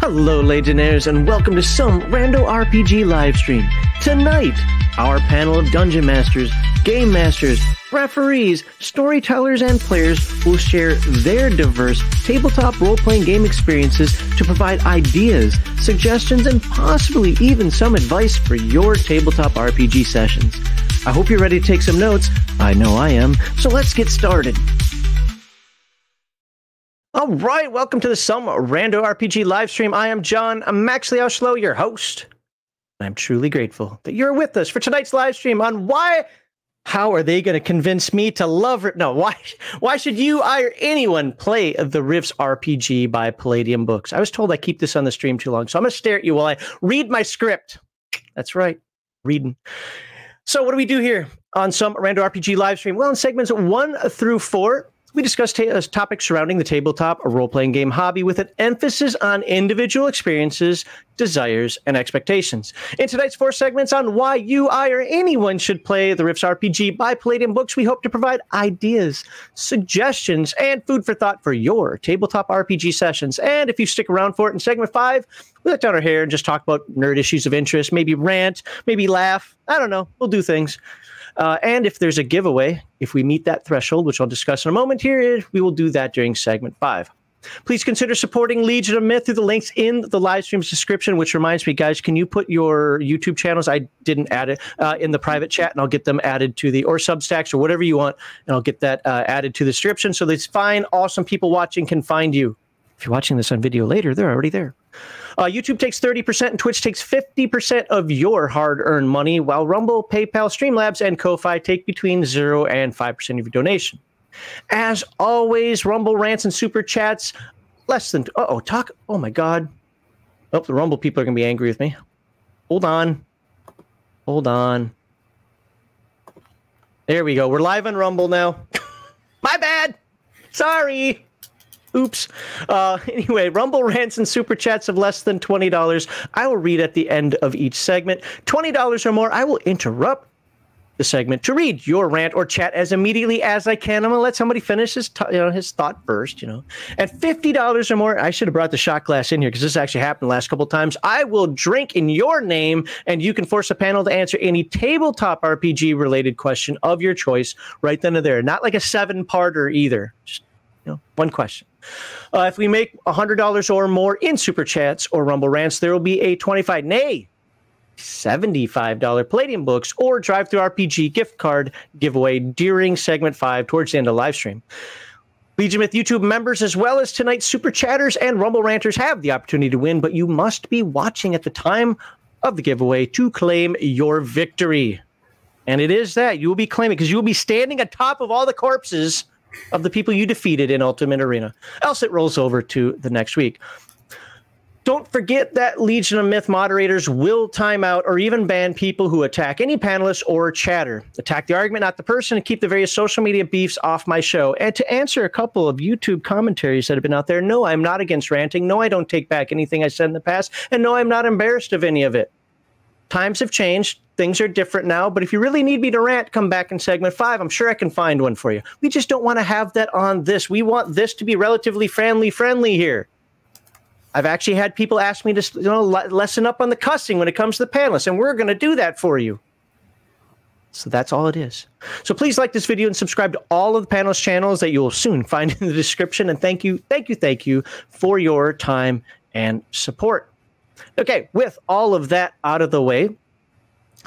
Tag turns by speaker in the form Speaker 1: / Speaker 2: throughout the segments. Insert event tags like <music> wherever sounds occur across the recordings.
Speaker 1: Hello, Legionnaires, and welcome to some Rando RPG livestream. Tonight, our panel of dungeon masters, game masters, referees, storytellers, and players will share their diverse tabletop role playing game experiences to provide ideas, suggestions, and possibly even some advice for your tabletop RPG sessions. I hope you're ready to take some notes. I know I am. So let's get started. All right, welcome to the Some Rando RPG live stream. I am John Maxley Oshlow, your host. I'm truly grateful that you're with us for tonight's live stream on why how are they going to convince me to love no why <laughs> why should you I or anyone play the Rifts RPG by Palladium Books? I was told I keep this on the stream too long, so I'm going to stare at you while I read my script. That's right, reading. So what do we do here on some Rando RPG live stream? Well, in segments 1 through 4, we discuss ta- uh, topics surrounding the tabletop or role playing game hobby with an emphasis on individual experiences, desires, and expectations. In tonight's four segments on why you, I, or anyone should play the Rifts RPG by Palladium Books, we hope to provide ideas, suggestions, and food for thought for your tabletop RPG sessions. And if you stick around for it in segment five, we let down our hair and just talk about nerd issues of interest, maybe rant, maybe laugh. I don't know. We'll do things. Uh, and if there's a giveaway, if we meet that threshold, which I'll discuss in a moment here, we will do that during segment five. Please consider supporting Legion of Myth through the links in the live stream's description. Which reminds me, guys, can you put your YouTube channels? I didn't add it uh, in the private chat, and I'll get them added to the or Substacks or whatever you want, and I'll get that uh, added to the description so these fine, awesome people watching can find you. If you're watching this on video later, they're already there. Uh, YouTube takes 30% and Twitch takes 50% of your hard earned money, while Rumble, PayPal, Streamlabs, and Ko-Fi take between 0 and 5% of your donation. As always, Rumble rants and super chats, less than, oh, talk, oh my God. Oh, the Rumble people are going to be angry with me. Hold on. Hold on. There we go. We're live on Rumble now. <laughs> my bad. Sorry. Oops. Uh, <laughs> anyway, Rumble rants and super chats of less than $20. I will read at the end of each segment. $20 or more, I will interrupt the segment to read your rant or chat as immediately as I can. I'm gonna let somebody finish his, t- you know, his thought first. You know, at fifty dollars or more, I should have brought the shot glass in here because this actually happened the last couple times. I will drink in your name, and you can force a panel to answer any tabletop RPG related question of your choice right then and there. Not like a seven parter either. Just you know, one question. Uh, if we make $100 or more in super chats or rumble rants, there will be a 25 nay $75 Palladium Books or Drive Through RPG gift card giveaway during segment five towards the end of live stream. Legion Myth YouTube members, as well as tonight's super chatters and rumble ranters, have the opportunity to win, but you must be watching at the time of the giveaway to claim your victory. And it is that you will be claiming because you will be standing atop of all the corpses of the people you defeated in Ultimate Arena. Else it rolls over to the next week. Don't forget that Legion of Myth moderators will time out or even ban people who attack any panelists or chatter. Attack the argument, not the person, and keep the various social media beefs off my show. And to answer a couple of YouTube commentaries that have been out there, no, I'm not against ranting. No, I don't take back anything I said in the past. And no, I'm not embarrassed of any of it. Times have changed. Things are different now. But if you really need me to rant, come back in segment five. I'm sure I can find one for you. We just don't want to have that on this. We want this to be relatively family friendly here. I've actually had people ask me to you know lessen up on the cussing when it comes to the panelists, and we're going to do that for you. So that's all it is. So please like this video and subscribe to all of the panelists' channels that you will soon find <laughs> in the description. And thank you, thank you, thank you for your time and support. Okay, with all of that out of the way,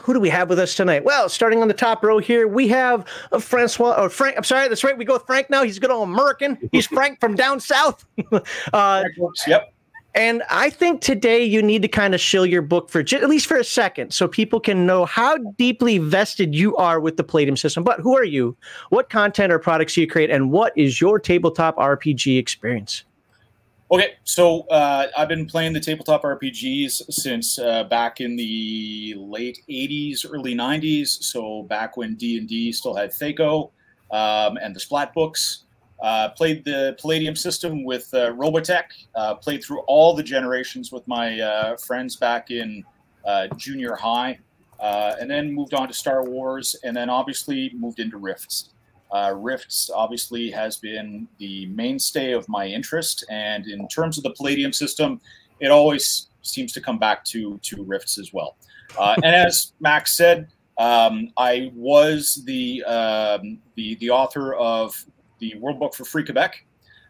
Speaker 1: who do we have with us tonight? Well, starting on the top row here, we have uh, Francois or Frank. I'm sorry, that's right. We go with Frank now. He's good old American. He's <laughs> Frank from down south. <laughs>
Speaker 2: uh, yep.
Speaker 1: And I think today you need to kind of shill your book for at least for a second so people can know how deeply vested you are with the Palladium system. But who are you? What content or products do you create? And what is your tabletop RPG experience?
Speaker 2: Okay, so uh, I've been playing the tabletop RPGs since uh, back in the late '80s, early '90s. So back when D and D still had THAC0 um, and the Splat books. Uh, played the Palladium system with uh, Robotech. Uh, played through all the generations with my uh, friends back in junior high, and then moved on to Star Wars, and then obviously moved into Rifts. Uh, Rifts obviously has been the mainstay of my interest. And in terms of the Palladium system, it always seems to come back to to Rifts as well. Uh, and as Max said, um, I was the, um, the the author of the World Book for Free Quebec.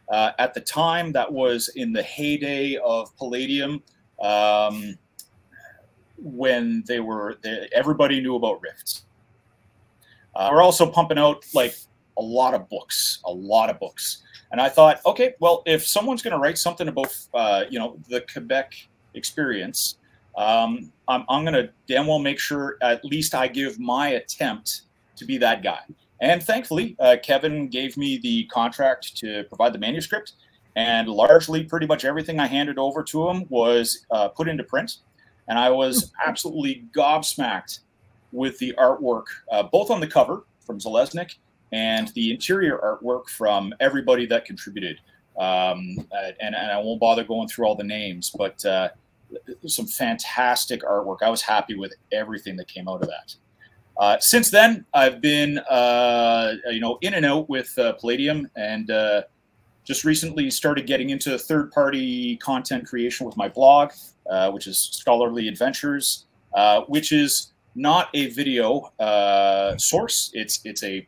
Speaker 2: Uh, at the time, that was in the heyday of Palladium, um, when they were they, everybody knew about Rifts. Uh, we're also pumping out like a lot of books, a lot of books. And I thought, okay, well, if someone's going to write something about, uh, you know, the Quebec experience, um, I'm, I'm going to damn well make sure at least I give my attempt to be that guy. And thankfully, uh, Kevin gave me the contract to provide the manuscript, and largely, pretty much everything I handed over to him was uh, put into print. And I was absolutely gobsmacked with the artwork, uh, both on the cover from Zeleznik and the interior artwork from everybody that contributed. Um, and, and I won't bother going through all the names, but uh, some fantastic artwork. I was happy with everything that came out of that. Uh, since then, I've been, uh, you know, in and out with uh, Palladium, and uh, just recently started getting into third-party content creation with my blog, uh, which is Scholarly Adventures, uh, which is not a video source. It's it's a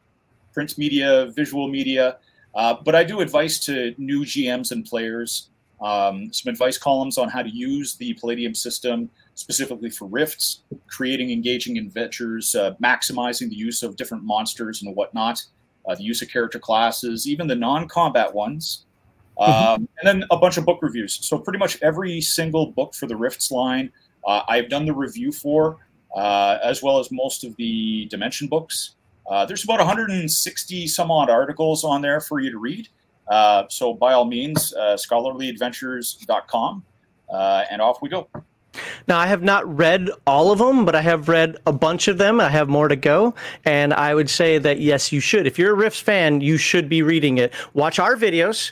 Speaker 2: print media, visual media, but I do advice to new GMs and players um, some advice columns on how to use the Palladium system specifically for rifts, creating engaging adventures, uh, maximizing the use of different monsters and whatnot, uh, the use of character classes, even the non-combat ones, um, mm-hmm. and then a bunch of book reviews. So pretty much every single book for the Rifts line, uh, I've done the review for, uh, as well as most of the Dimension books. Uh, there's about 160 some odd articles on there for you to read. Uh, so by all means, uh, scholarlyadventures.com, uh, and off we go.
Speaker 1: Now, I have not read all of them, but I have read a bunch of them. I have more to go. And I would say that, yes, you should. If you're a Rifts fan, you should be reading it. Watch our videos.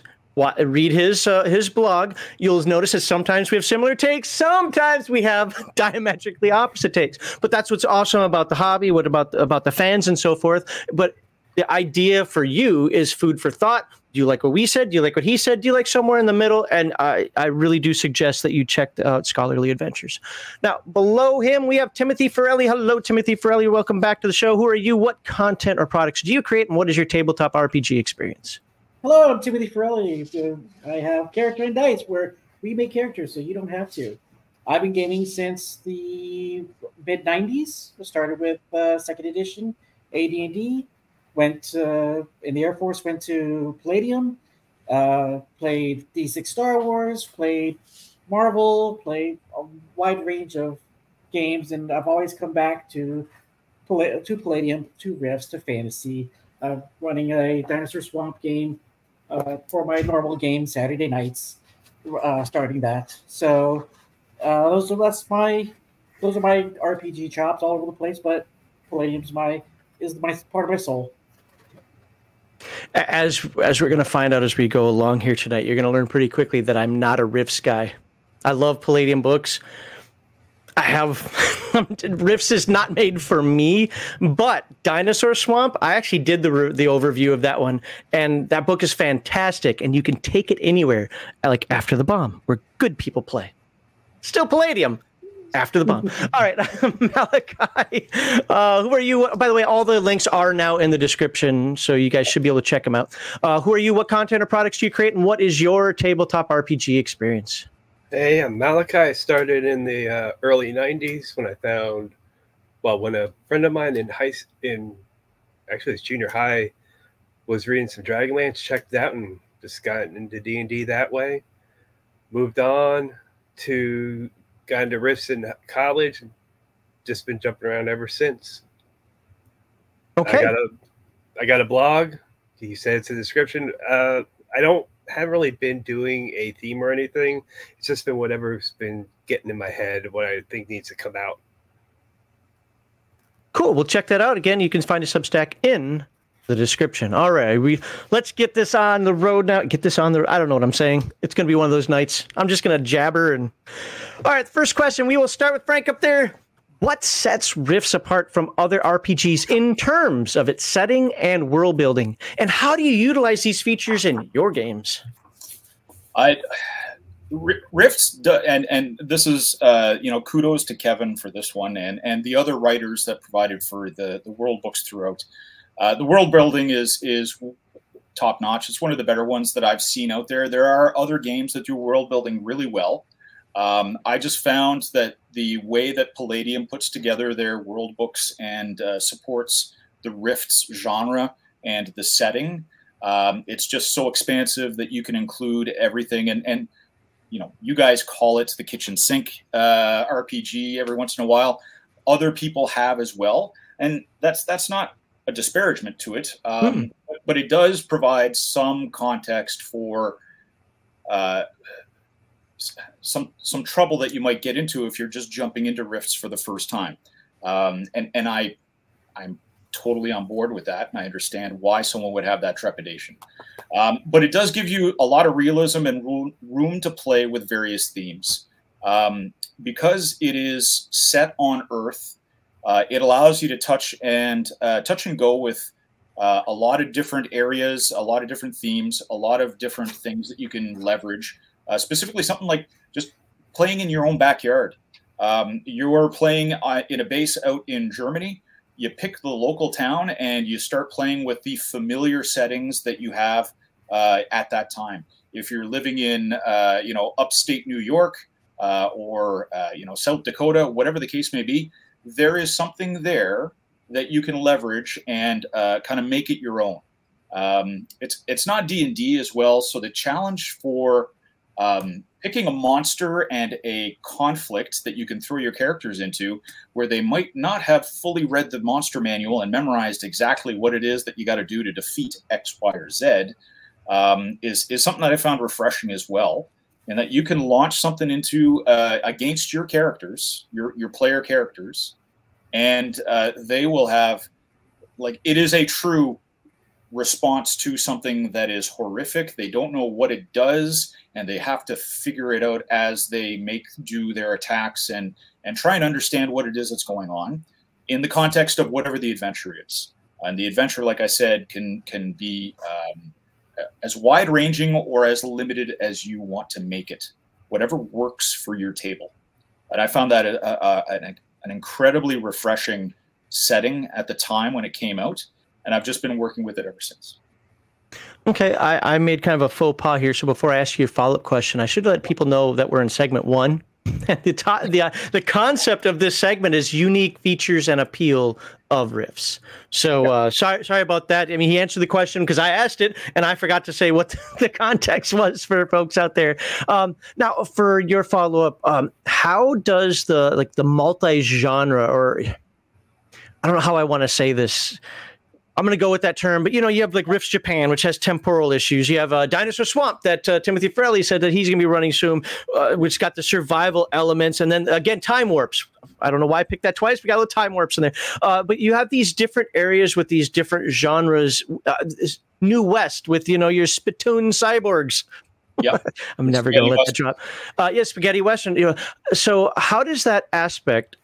Speaker 1: Read his uh, his blog. You'll notice that sometimes we have similar takes, sometimes we have <laughs> diametrically opposite takes. But that's what's awesome about the hobby. What about about the fans and so forth? But the idea for you is food for thought do you like what we said? Do you like what he said? Do you like somewhere in the middle? And I, I really do suggest that you check out Scholarly Adventures. Now, below him, we have Timothy Farrelly. Hello, Timothy Farrelly. Welcome back to the show. Who are you? What content or products do you create? And what is your tabletop RPG experience?
Speaker 3: Hello, I'm Timothy Ferrelli. I have Character and Dice where we make characters so you don't have to. I've been gaming since the mid 90s. I started with uh, second edition AD&D went uh, in the Air Force, went to Palladium, uh, played D6 Star Wars, played Marvel, played a wide range of games, and I've always come back to to Palladium, to Rifts, to Fantasy, running a Dinosaur Swamp game uh, for my normal game Saturday nights, uh, starting that. So uh, those are that's my those are my RPG chops all over the place, but Palladium's my is my part of my soul
Speaker 1: as as we're going to find out as we go along here tonight, you're going to learn pretty quickly that I'm not a Rifts guy. I love Palladium books. I have <laughs> Rifts is not made for me, but Dinosaur Swamp. I actually did the the overview of that one, and that book is fantastic. And you can take it anywhere, like after the bomb, where good people play. Still Palladium, after the bomb. <laughs> all right, <laughs> Malachi, uh, who are you? By the way, all the links are now in the description, so you guys should be able to check them out. Uh, who are you? What content or products do you create, and what is your tabletop RPG experience?
Speaker 4: Hey, I'm Malachi. I started in the uh, early '90s when I found, well, when a friend of mine in high in actually it's junior high was reading some Dragonlance, checked it out, and just got into D and D that way. Moved on to got into Rifts in college and just been jumping around ever since.
Speaker 1: Okay.
Speaker 4: I got a I got a blog. You said it's a description. Uh, I don't haven't really been doing a theme or anything. It's just been whatever's been getting in my head, what I think needs to come out.
Speaker 1: Cool. We'll check that out. Again, you can find a Substack in the description. All right, we let's get this on the road now. Get this on the. I don't know what I'm saying. It's going to be one of those nights. I'm just going to jabber and. All right, first question. We will start with Frank up there. What sets Rifts apart from other RPGs in terms of its setting and world building, and how do you utilize these features in your games?
Speaker 2: I Rifts and and this is uh, you know kudos to Kevin for this one and and the other writers that provided for the the world books throughout. Uh, the world building is is top notch. It's one of the better ones that I've seen out there. There are other games that do world building really well. Um, I just found that the way that Palladium puts together their world books and uh, supports the Rifts genre and the setting, um, it's just so expansive that you can include everything and and you know, you guys call it the kitchen sink uh, RPG every once in a while. Other people have as well, and that's that's not a disparagement to it, um, hmm. but, but, it does provide some context for uh, some some trouble that you might get into if you're just jumping into rifts for the first time. Um, and and I I'm totally on board with that, and I understand why someone would have that trepidation. Um, but it does give you a lot of realism and room to play with various themes. Um, because it is set on Earth, uh, it allows you to touch and uh, touch and go with uh, a lot of different areas, a lot of different themes, a lot of different things that you can leverage. Uh, specifically, something like playing in your own backyard. Um, you're playing uh, in a base out in Germany you pick the local town and you start playing with the familiar settings that you have uh, at that time. If you're living in, uh, you know, upstate New York uh, or, uh, you know, South Dakota, whatever the case may be, there is something there that you can leverage and uh, kind of make it your own. Um, it's it's not D and D as well, so the challenge for um, picking a monster and a conflict that you can throw your characters into where they might not have fully read the monster manual and memorized exactly what it is that you got to do to defeat X, Y, or Z um, is, is something that I found refreshing as well. And that you can launch something into uh, against your characters, your, your player characters, and uh, they will have like it is a true response to something that is horrific. They don't know what it does, and they have to figure it out as they make do their attacks and and try and understand what it is that's going on in the context of whatever the adventure is. And the adventure, like I said, can can be um, as wide ranging or as limited as you want to make it, whatever works for your table. And I found that a, a, an, an incredibly refreshing setting at the time when it came out and I've just been working with it ever since.
Speaker 1: Okay, I, I made kind of a faux pas here. So before I ask you a follow up question, I should let people know that we're in segment one. <laughs> the, to- the, uh, the concept of this segment is unique features and appeal of Rifts. So uh, sorry sorry about that. I mean, he answered the question because I asked it and I forgot to say what <laughs> the context was for folks out there. Um, now, for your follow up, um, how does the like the multi genre or I don't know how I want to say this I'm going to go with that term, but you know, you have like Rifts Japan, which has temporal issues. You have uh, Dinosaur Swamp that uh, Timothy Frelly said that he's going to be running soon, uh, which got the survival elements, and then again time warps. I don't know why I picked that twice. We got a little time warps in there, uh, but you have these different areas with these different genres. Uh, New West with you know your spittoon cyborgs.
Speaker 2: Yeah, <laughs>
Speaker 1: I'm never going to let that drop. Uh, yeah, spaghetti western. You know, so how does that aspect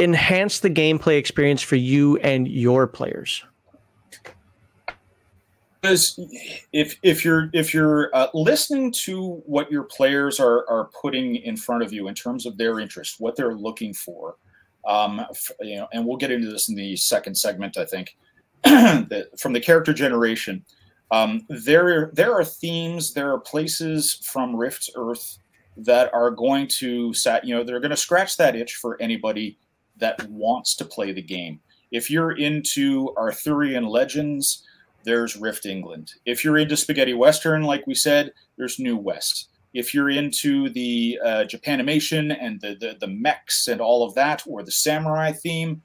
Speaker 1: enhance the gameplay experience for you and your players?
Speaker 2: Because if if you're if you're uh, listening to what your players are are putting in front of you in terms of their interest, what they're looking for, um, you know, and we'll get into this in the second segment, I think, <clears throat> from the character generation. Um, there there are themes, there are places from Rift Earth that are going to sat, you know, they're going to scratch that itch for anybody that wants to play the game. If you're into Arthurian legends, there's Rift England. If you're into spaghetti western, like we said, there's New West. If you're into the uh, Japanimation and the, the, the mechs and all of that, or the samurai theme,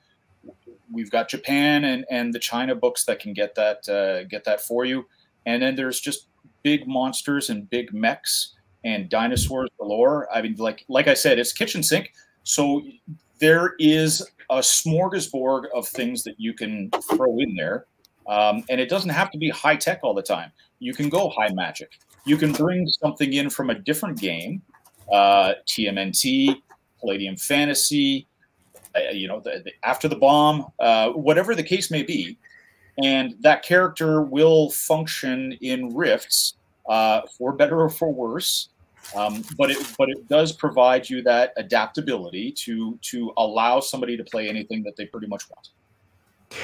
Speaker 2: we've got Japan and, and the China books that can get that uh, get that for you. And then there's just big monsters and big mechs and dinosaurs galore. I mean, like like I said, it's kitchen sink. So there is a smorgasbord of things that you can throw in there um, and it doesn't have to be high tech all the time. You can go high magic. You can bring something in from a different game, uh, TMNT, Palladium Fantasy, uh, you know, the, the, after the bomb, uh, whatever the case may be, and that character will function in rifts uh, for better or for worse. Um, but it but it does provide you that adaptability to to allow somebody to play anything that they pretty much want.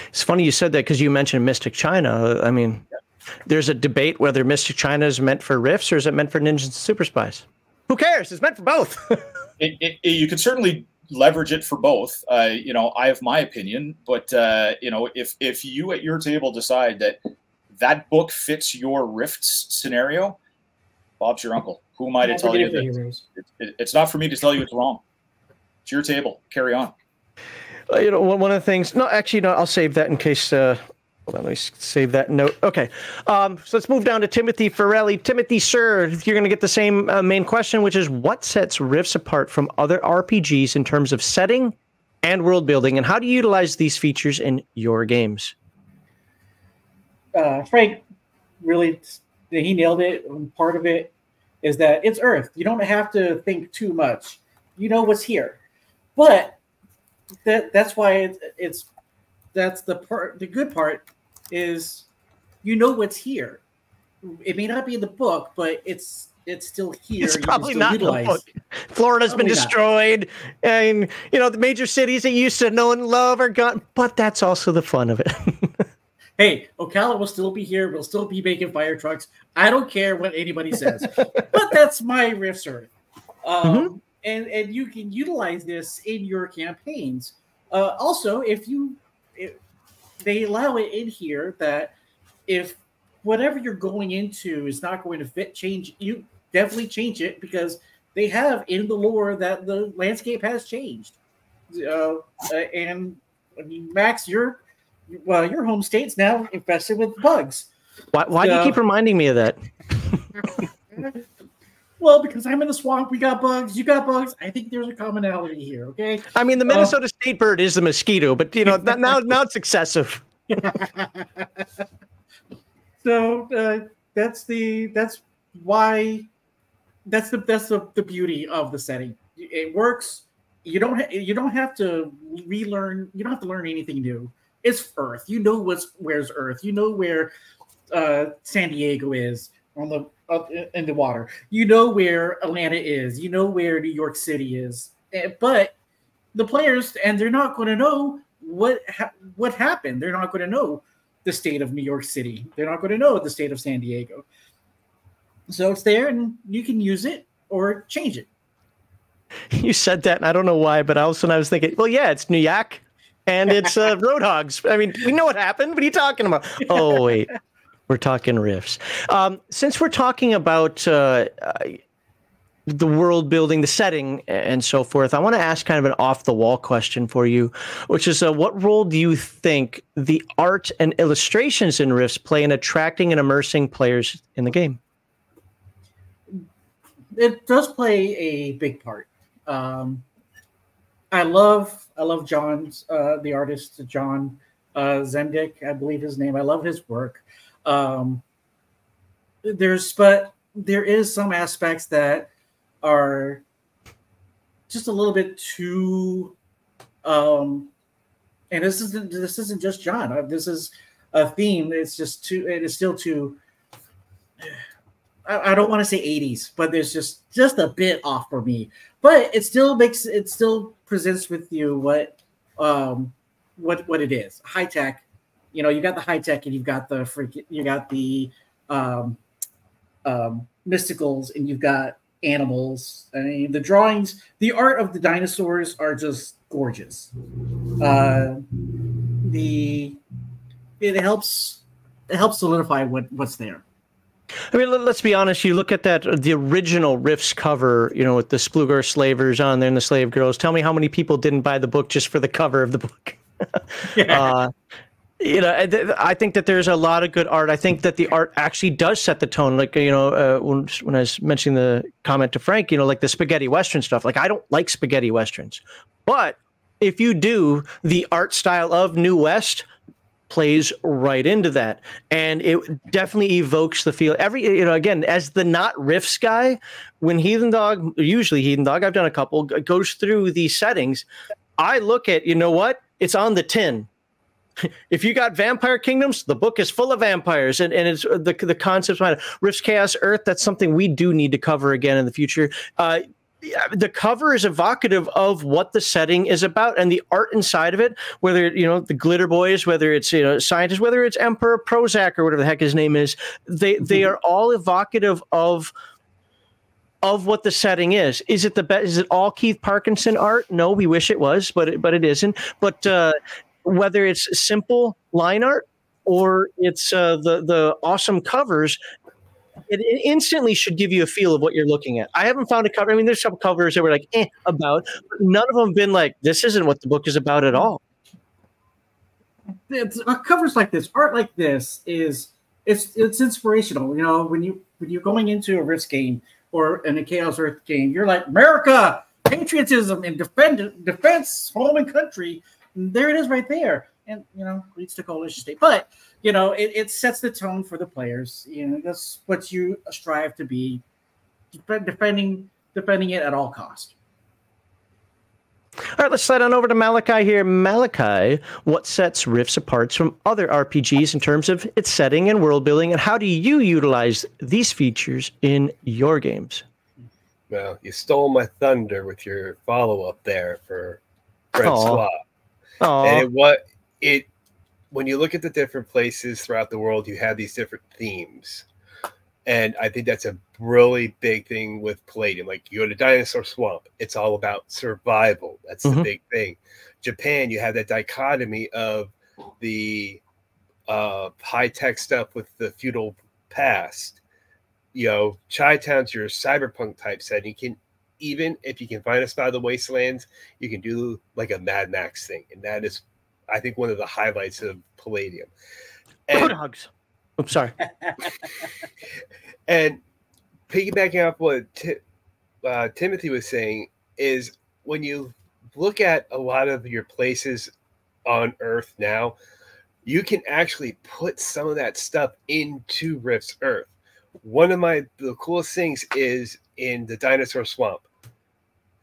Speaker 1: It's funny you said that because you mentioned Mystic China. I mean, yeah. there's a debate whether Mystic China is meant for Rifts or is it meant for Ninjas and Super Spies. Who cares? It's meant for both. <laughs>
Speaker 2: it, it, it, you can certainly leverage it for both. Uh, you know, I have my opinion, but uh, you know, if if you at your table decide that that book fits your Rifts scenario, Bob's your uncle. Who am I to tell you that it, it, it's not for me to tell you it's wrong? It's your table. Carry on.
Speaker 1: Uh, you know, one of the things. No, actually, no. I'll save that in case. Uh, let me save that note. Okay, um, so let's move down to Timothy Ferrelli. Timothy, sir, you're going to get the same uh, main question, which is what sets Rifts apart from other RPGs in terms of setting and world building, and how do you utilize these features in your games?
Speaker 3: Uh, Frank really he nailed it. Part of it is that it's Earth. You don't have to think too much. You know what's here, but that that's why it's, it's that's the part. The good part is you know what's here. It may not be in the book, but it's it's still here.
Speaker 1: It's probably not utilize. the book. Florida's probably been destroyed, not. and you know the major cities that used to know and love are gone. But that's also the fun of it. <laughs>
Speaker 3: hey, Ocala will still be here. We'll still be making fire trucks. I don't care what anybody says, but that's my riff sir. Um, mm-hmm. And and you can utilize this in your campaigns. Uh, also, if you if they allow it in here that if whatever you're going into is not going to fit, change you definitely change it because they have in the lore that the landscape has changed. Uh, and I mean, Max, you're well, your home state's now infested with bugs.
Speaker 1: Why, why so, do you keep reminding me of that? <laughs>
Speaker 3: well, because I'm in the swamp, we got bugs, you got bugs. I think there's a commonality here. Okay.
Speaker 1: I mean, the uh, Minnesota uh, state bird is the mosquito, but you know now now it's excessive.
Speaker 3: so uh, that's the that's why that's the that's the, the beauty of the setting. It works. You don't ha- you don't have to relearn. You don't have to learn anything new it's Earth. You know what's where's Earth. You know where uh, San Diego is on the up in the water. You know where Atlanta is. You know where New York City is. Eh, but the players and they're not going to know what ha- what happened. They're not going to know the state of New York City. They're not going to know the state of San Diego. So it's there, and you can use it or change it. <laughs>
Speaker 1: You said that, and I don't know why, but all of a sudden I was thinking, well, yeah, it's New York and it's uh, <laughs> Roadhogs. I mean, we know what happened. What are you talking about? Oh wait, we're talking Rifts. Um, since we're talking about uh, the world building, the setting, and so forth, I want to ask kind of an off the wall question for you, which is uh, what role do you think the art and illustrations in Rifts play in attracting and immersing players in the game?
Speaker 3: It does play a big part. Um, I love I love John's uh, the artist John uh, Zendik, I believe his name. I love his work. Um, there's but there is some aspects that are just a little bit too um and this isn't this isn't just John. Uh, this is a theme. It's just too it is still too I, I don't want to say 80s, but there's just just a bit off for me. But it still makes it still presents with you what um what what it is. High tech. You know, you got the high tech and you've got the freak you got the um um mysticals and you've got animals. I mean the drawings, the art of the dinosaurs are just gorgeous. Uh the it helps it helps solidify what what's there.
Speaker 1: I mean, let's be honest. You look at that the original Rifts cover, you know, with the Splugorth slavers on there and the slave girls. Tell me how many people didn't buy the book just for the cover of the book. <laughs> yeah. uh, you know, I think that there's a lot of good art. I think that the art actually does set the tone. Like you know, uh, when when I was mentioning the comment to Frank, you know, like the spaghetti western stuff. Like I don't like spaghetti westerns, but if you do the art style of New West, plays right into that and it definitely evokes the feel every you know again as the not Rifts guy when heathen dog usually heathen dog i've done a couple goes through these settings i look at you know what it's on the tin <laughs> if you got vampire kingdoms, the book is full of vampires, and, and it's the the concepts behind it. Rifts, Chaos, Earth. That's something we do need to cover again in the future. Uh, the cover is evocative of what the setting is about and the art inside of it whether you know the glitter boys whether it's you know scientists whether it's emperor Prosek or whatever the heck his name is they they mm-hmm. are all evocative of of what the setting is is it the best is it all keith parkinson art no we wish it was but it, but it isn't but uh, whether it's simple line art or it's uh, the the awesome covers it, it, instantly should give you a feel of what you're looking at. I haven't found a cover. I mean, there's some covers that were like eh, about, but none of them been like this isn't what the book is about at all.
Speaker 3: It's, uh, covers like this, art like this is it's it's inspirational. You know, when you when you're going into a Rifts game or in a Chaos Earth game, you're like America, patriotism, and defend defense, home and country. And there it is, right there. And you know, leads to coalition state, but you know, it, it sets the tone for the players. You know, that's what you strive to be, defending defending it at all cost.
Speaker 1: All right, let's slide on over to Malachi here. Malachi, what sets Rifts apart from other RPGs in terms of its setting and world building, and how do you utilize these features in your games?
Speaker 4: Well, you stole my thunder with your follow up there for Fred Swap. And what it when you look at the different places throughout the world, you have these different themes. And I think that's a really big thing with Palladium. Like you go to Dinosaur Swamp, it's all about survival. That's mm-hmm. the big thing. Japan, you have that dichotomy of the uh, high tech stuff with the feudal past. You know, Chi-Town's your cyberpunk type setting. You can even if you can find a spot of the wastelands, you can do like a Mad Max thing, and that is I think one of the highlights of Palladium.
Speaker 1: And, dogs. I'm sorry. <laughs>
Speaker 4: and piggybacking off what uh, Timothy was saying is when you look at a lot of your places on Earth now, you can actually put some of that stuff into Rift's Earth. One of my the coolest things is in the dinosaur swamp.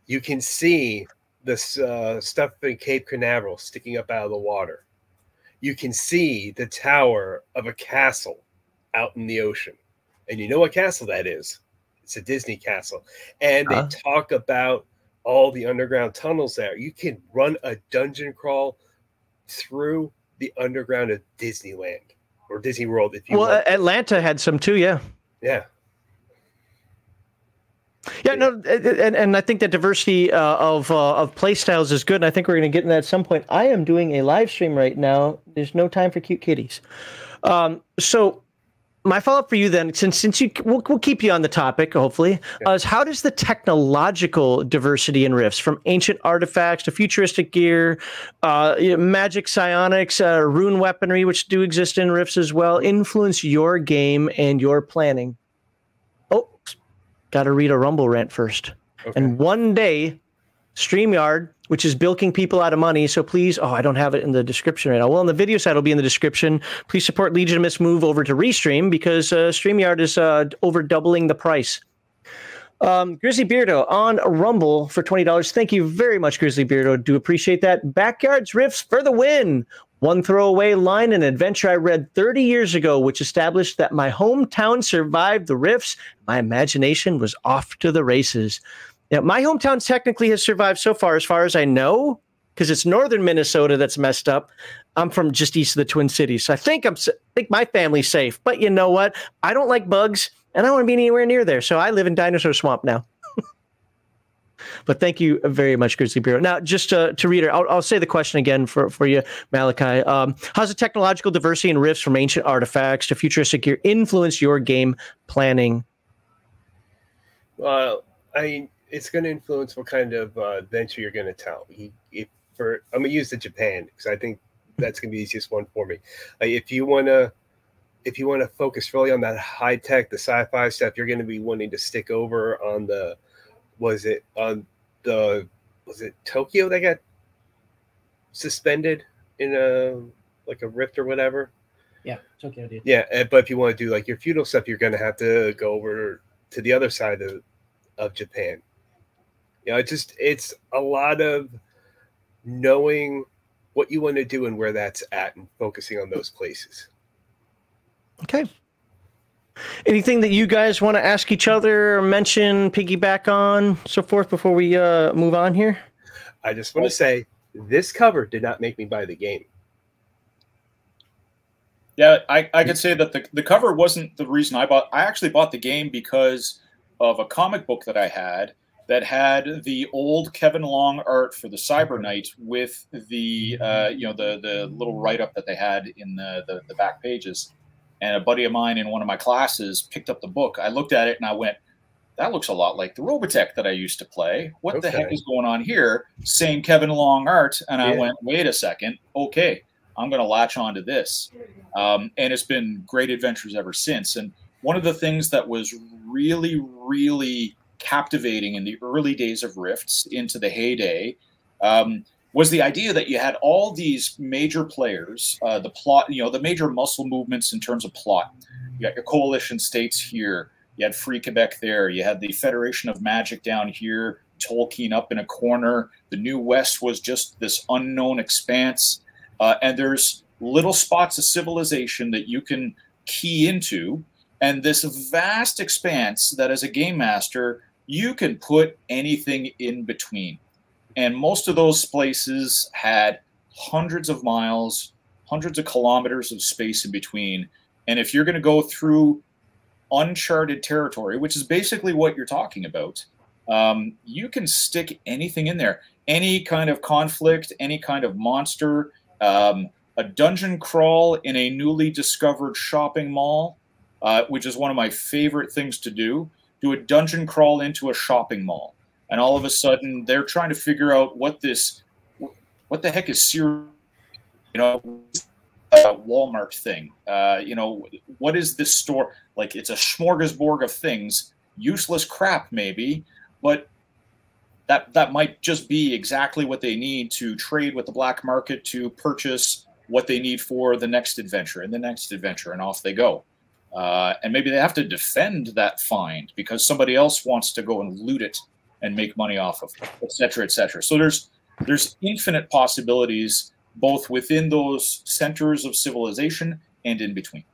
Speaker 4: You can see this uh, stuff in Cape Canaveral sticking up out of the water. You can see the tower of a castle out in the ocean. And you know what castle that is? It's a Disney castle. And they huh? talk about all the underground tunnels there. You can run a dungeon crawl through the underground of Disneyland or Disney World if you
Speaker 1: Well, want. Atlanta had some too, yeah.
Speaker 4: Yeah.
Speaker 1: Yeah, no, and, and I think that diversity uh, of uh, of play styles is good, and I think we're going to get in that at some point. I am doing a live stream right now. There's no time for cute kitties. Um, so my follow up for you then, since since you we'll, we'll keep you on the topic, hopefully, uh, is how does the technological diversity in Rifts, from ancient artifacts to futuristic gear, uh, magic psionics, uh, rune weaponry, which do exist in Rifts as well, influence your game and your planning? Oh, got to read a Rumble rant first. Okay. And one day, StreamYard, which is bilking people out of money, so please, oh, I don't have it in the description right now. Well, in the video side, it'll be in the description. Please support Legion of Myth's move over to Restream because uh, StreamYard is uh, over doubling the price. Um, Grizzly Beardo on Rumble for $20. Thank you very much, Grizzly Beardo. Do appreciate that. Backyards Rifts for the win. One throwaway line, an adventure I read 30 years ago, which established that my hometown survived the rifts. My imagination was off to the races. Now, my hometown technically has survived so far, as far as I know, because it's northern Minnesota that's messed up. I'm from just east of the Twin Cities, so I think I'm I think my family's safe. But you know what? I don't like bugs, and I don't want to be anywhere near there. So I live in Dinosaur Swamp now. <laughs> But thank you very much, Grizzly Beardo. Now, just to, to read it, I'll, I'll, say the question again for, for you, Malachi. Um, how's the technological diversity and rifts from ancient artifacts to futuristic gear influence your game planning?
Speaker 4: Well, I it's going to influence what kind of uh, adventure you're going to tell. if for I'm going to use the Japan because I think that's going to be the easiest one for me. Uh, if you want to if you want to focus really on that high tech, the sci-fi stuff, you're going to be wanting to stick over on the was it on the was it Tokyo that got suspended in a like a rift or whatever?
Speaker 3: Yeah, Tokyo did.
Speaker 4: Yeah, eh, but if you want to do like your feudal stuff, you're gonna have to go over to the other side of of Japan. You know, it's just it's a lot of knowing what you want to do and where that's at, and focusing on those places.
Speaker 1: Okay. Anything that you guys want to ask each other or mention, piggyback on, so forth before we uh, move on here?
Speaker 4: I just want to say this cover did not make me buy the game.
Speaker 2: Yeah, I, I could say that the, the cover wasn't the reason I bought. I actually bought the game because of a comic book that I had that had the old Kevin Long art for the Cyber Knight with the uh, you know the the little write up that they had in the, the, the back pages. And a buddy of mine in one of my classes picked up the book. I looked at it and I went, "That looks a lot like the Robotech that I used to play. What the heck is going on here?" Same Kevin Long art, and I
Speaker 4: Yeah.
Speaker 2: went, "Wait a second, okay." I'm going to latch onto this. Um, and it's been great adventures ever since. And one of the things that was really, really captivating in the early days of Rifts into the heyday um, was the idea that you had all these major players, uh, the plot, you know, the major muscle movements in terms of plot. You got your coalition states here. You had Free Quebec there. You had the Federation of Magic down here. Tolkeen up in a corner. The New West was just this unknown expanse. Uh, and there's little spots of civilization that you can key into, and this vast expanse that, as a game master, you can put anything in between. And most of those places had hundreds of miles, hundreds of kilometers of space in between. And if you're going to go through uncharted territory, which is basically what you're talking about, um, you can stick anything in there. Any kind of conflict, any kind of monster, um, a dungeon crawl in a newly discovered shopping mall, uh, which is one of my favorite things to do. Do a dungeon crawl into a shopping mall, and all of a sudden they're trying to figure out what this, what the heck is cereal, you know, uh, Walmart thing. Uh, you know, what is this store? Like it's a smorgasbord of things, useless crap maybe, but that that might just be exactly what they need to trade with the black market to purchase what they need for the next adventure and the next adventure, and off they go. Uh, and maybe they have to defend that find because somebody else wants to go and loot it and make money off of, it, et cetera, et cetera. So there's there's infinite possibilities both within those centers of civilization and in between.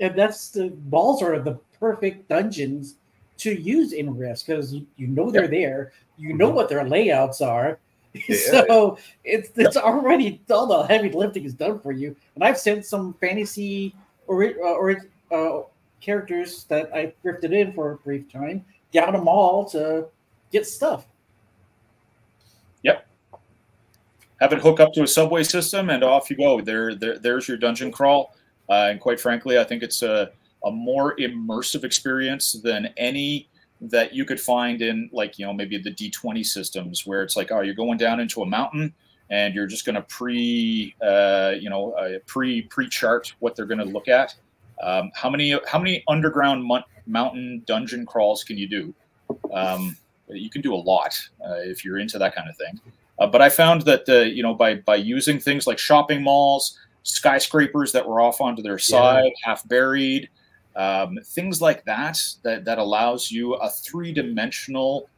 Speaker 3: and that's the balls are the perfect dungeons to use in Rifts because you, know they're there, you know what their layouts are, <laughs> so it's it's already all the heavy lifting is done for you. And I've sent some fantasy or or uh, characters that I drifted in for a brief time down a mall to get stuff. Yep.
Speaker 2: Have it hook up to a subway system, and off you go. There, there there's your dungeon crawl. Uh, and quite frankly, I think it's a, a more immersive experience than any that you could find in like you know maybe the D20 systems where it's like oh you're going down into a mountain and you're just going to pre uh, you know uh, pre pre chart what they're going to look at. Um, how many how many underground mon- mountain dungeon crawls can you do? Um, you can do a lot uh, if you're into that kind of thing. Uh, but I found that uh, you know by by using things like shopping malls, skyscrapers that were off onto their side, half buried, um, things like that, that that allows you a three dimensional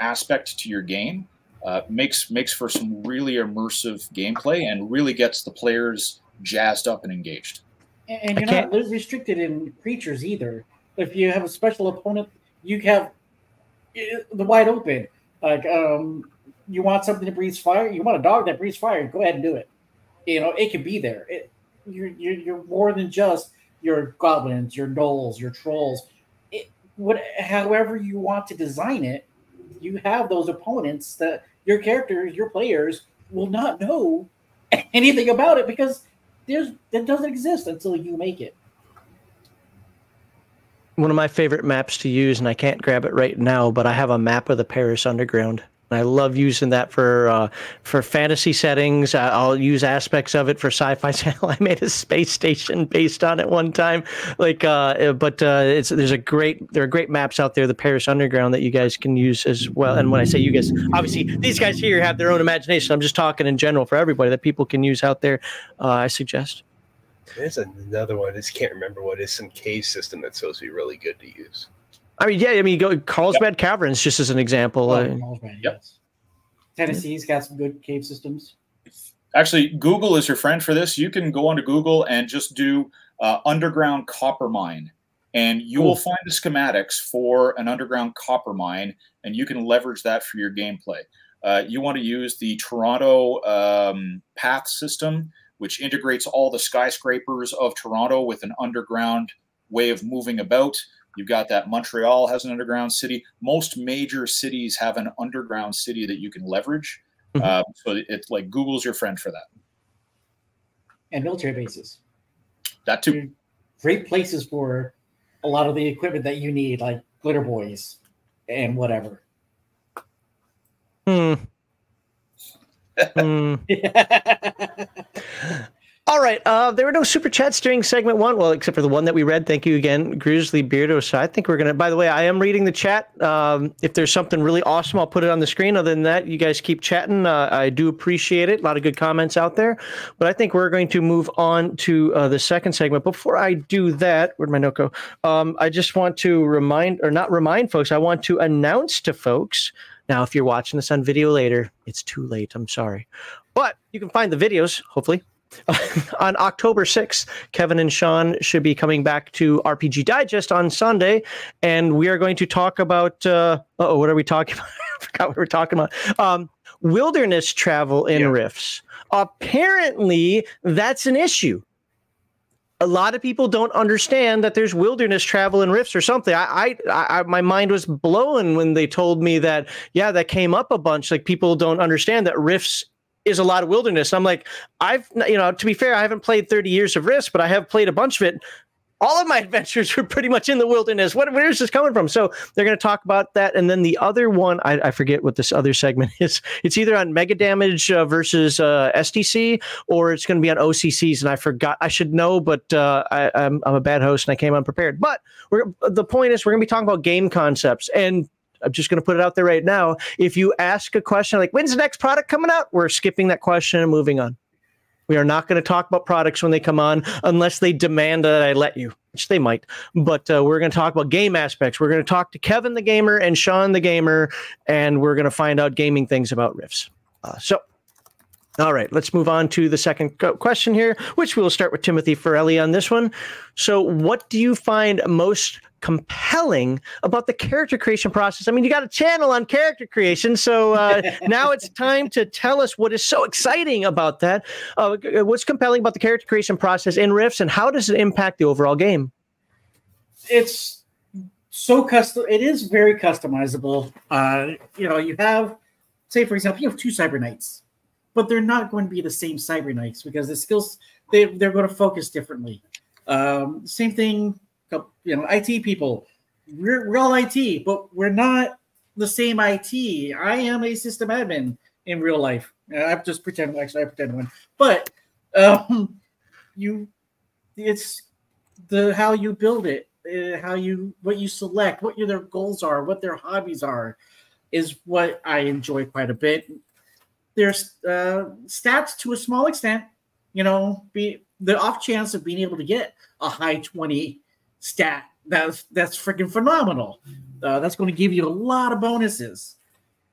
Speaker 2: aspect to your game. Uh, makes makes for some really immersive gameplay and really gets the players jazzed up and engaged.
Speaker 3: And, you're not restricted in creatures either. If you have a special opponent, you have the wide open. Like, um, you want something that breathes fire, you want a dog that breathes fire, go ahead and do it. You know, it can be there. It, you're, you're you're more than just your goblins, your gnolls, your trolls. It, what, however you want to design it, you have those opponents that your characters, your players will not know <laughs> anything about it because there's that doesn't exist until you make it.
Speaker 1: One of my favorite maps to use, and I can't grab it right now, but I have a map of the Paris Underground. I love using that for uh, for fantasy settings. I'll use aspects of it for sci-fi. <laughs> Channel. I made a space station based on it one time. Like, uh, but uh, it's there's a great there are great maps out there, the Paris Underground that you guys can use as well. And when I say you guys, obviously these guys here have their own imagination. I'm just talking in general for everybody that people can use out there. Uh, I suggest.
Speaker 4: There's another one. I just can't remember what is some cave system that's supposed to be really good to use.
Speaker 1: I mean, yeah, I mean, go Carlsbad Caverns just as an example.
Speaker 3: Oh,
Speaker 1: uh,
Speaker 3: Carlsbad,
Speaker 2: Yep.
Speaker 3: yes. Tennessee's got some good cave systems.
Speaker 2: Actually, Google is your friend for this. You can go onto Google and just do uh, underground copper mine, and you will find the schematics for an underground copper mine, and you can leverage that for your gameplay. Uh, you want to use the Toronto um, path system, which integrates all the skyscrapers of Toronto with an underground way of moving about. You've got that Montreal has an underground city. Most major cities have an underground city that you can leverage. Mm-hmm. Uh, so it's like Google's your friend for that.
Speaker 3: And military bases.
Speaker 2: That too.
Speaker 3: Great places for a lot of the equipment that you need, like glitter boys and whatever.
Speaker 1: Hmm. <laughs> hmm. <laughs> All right. Uh, there were no super chats during segment one. Well, except for the one that we read. Thank you again, Grizzly Beardo. So I think we're gonna. By the way, I am reading the chat. Um, if there's something really awesome, I'll put it on the screen. Other than that, you guys keep chatting. Uh, I do appreciate it. A lot of good comments out there. But I think we're going to move on to uh, the second segment. Before I do that, where'd my note go? Um, I just want to remind, or not remind folks. I want to announce to folks. Now, if you're watching this on video later, it's too late. I'm sorry. But you can find the videos, hopefully, <laughs> on October 6th, Kevin and Sean should be coming back to RPG Die Gest on Sunday, and we are going to talk about. Uh, oh, what are we talking <laughs> about? I forgot what we were talking about. Um, wilderness travel in yeah. Rifts. Apparently, that's an issue. A lot of people don't understand that there's wilderness travel in Rifts or something. I, I, I, my mind was blown when they told me that. Yeah, that came up a bunch. Like people don't understand that Rifts is a lot of wilderness. I'm like, I've, you know, to be fair, I haven't played 30 years of Rifts, but I have played a bunch of it. All of my <laughs> adventures were pretty much in the wilderness. What, where is this coming from? So they're going to talk about that. And then the other one, I, I, forget what this other segment <laughs> is. It's either on Mega Damage uh, versus uh, SDC or it's going to be on OCCs. And I forgot. I should know, but uh, I, am a bad host and I came unprepared. But the point is, we're going to be talking about game concepts. And I'm just going to put it out there right now. If you ask a question like, when's the next product coming out? We're skipping that question and moving on. We are not going to talk about products when they come on unless they demand that I let you, which they might. But uh, we're going to talk about game aspects. We're going to talk to Kevin the gamer and Sean the gamer, and we're going to find out gaming things about Rifts. Uh, so, all right, let's move on to the second question here, which we'll start with Timothy Ferrelli on this one. So, what do you find most compelling about the character creation process. I mean, you got a channel on character creation, so uh, <laughs> now it's time to tell us what is so exciting about that. Uh, what's compelling about the character creation process in Rifts, and how does it impact the overall game?
Speaker 3: It's so custom. It is very customizable. Uh, you know, you have, say, for example, you have two Cyber Knights, but they're not going to be the same Cyber Knights because the skills they they're going to focus differently. Um, same thing you know, IT people. We're, we're all IT, but we're not the same IT. I am a system admin in real life. I just pretend, actually, I pretend one. But um, <laughs> you, it's the how you build it, uh, how you, what you select, what your their goals are, what their hobbies are, is what I enjoy quite a bit. There's uh, stats to a small extent, you know, be the off chance of being able to get a high 20 stat that's that's freaking phenomenal. Uh, that's going to give you a lot of bonuses.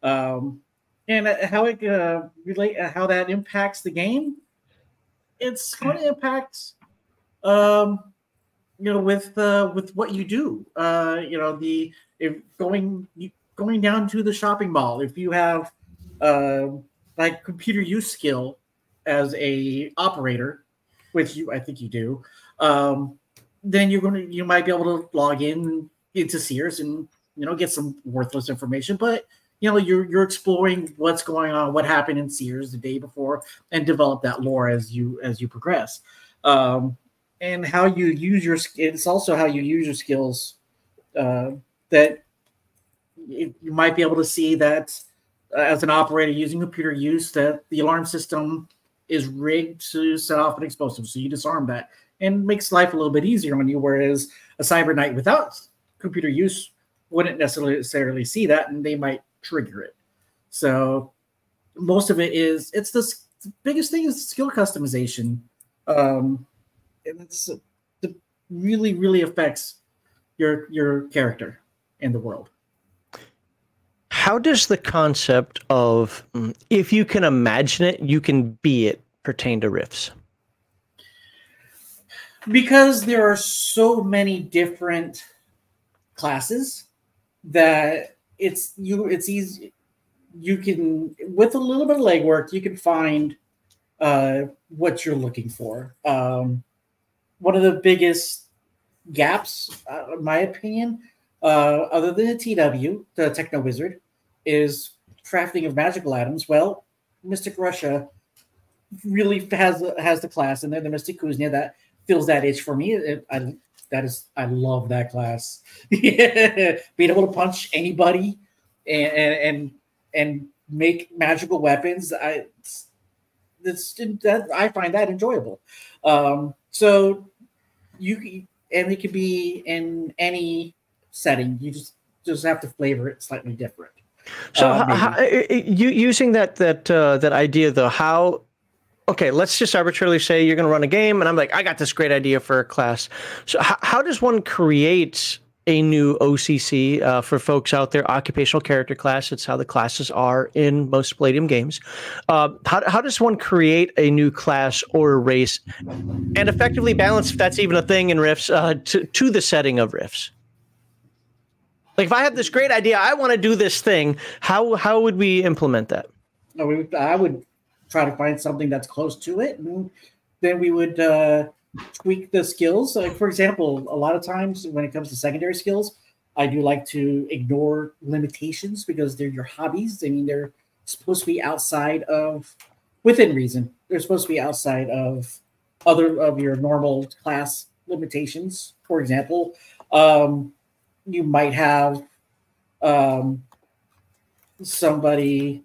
Speaker 3: Um, and uh, how it uh, relate uh, how that impacts the game, it's going to impact, um, you know, with uh, with what you do. Uh, you know, the if going going down to the shopping mall, if you have uh, like computer use skill as a operator, which you I think you do. Um, then you're going to you might be able to log in into Sears and you know get some worthless information, but you know you're you're exploring what's going on, what happened in Sears the day before, and develop that lore as you as you progress. Um, and how you use your it's also how you use your skills uh, that you might be able to see that uh, as an operator using computer use that the alarm system is rigged to set off an explosive so you disarm that and makes life a little bit easier on you. Whereas a Cyber Knight without computer use wouldn't necessarily see that, and they might trigger it. So most of it is it's the, the biggest thing is skill customization, um, and it's it really really affects your your character in the world.
Speaker 1: How does the concept of mm, if you can imagine it, you can be it pertain to Rifts?
Speaker 3: Because there are so many different classes that it's you it's easy you can with a little bit of legwork you can find uh, what you're looking for. Um, one of the biggest gaps uh, in my opinion uh, other than the tw the techno wizard is crafting of magical items. Well mystic russia really has has the class and then the mystic Kuznya that fills that itch for me. It, I that is I love that class. <laughs> Being able to punch anybody and and and, make magical weapons. I it's, that I find that enjoyable. Um, so you and it could be in any setting. You just just have to flavor it slightly different.
Speaker 1: So, uh, how, you using that that uh, that idea though, how okay, let's just arbitrarily say you're going to run a game, and I'm like, I got this great idea for a class. So, h- how does one create a new OCC uh, for folks out there? Occupational character class. It's how the classes are in most Palladium games. Uh, how, how does one create a new class or a race and effectively balance, if that's even a thing in Rifts, uh, to, to the setting of Rifts? Like, if I have this great idea, I want to do this thing. How how would we implement that?
Speaker 3: I would try to find something that's close to it, and then we would uh, tweak the skills. Like for example, a lot of times when it comes to secondary skills, I do like to ignore limitations because they're your hobbies. I mean, they're supposed to be outside of, within reason. They're supposed to be outside of other of your normal class limitations. For example, um, you might have um, somebody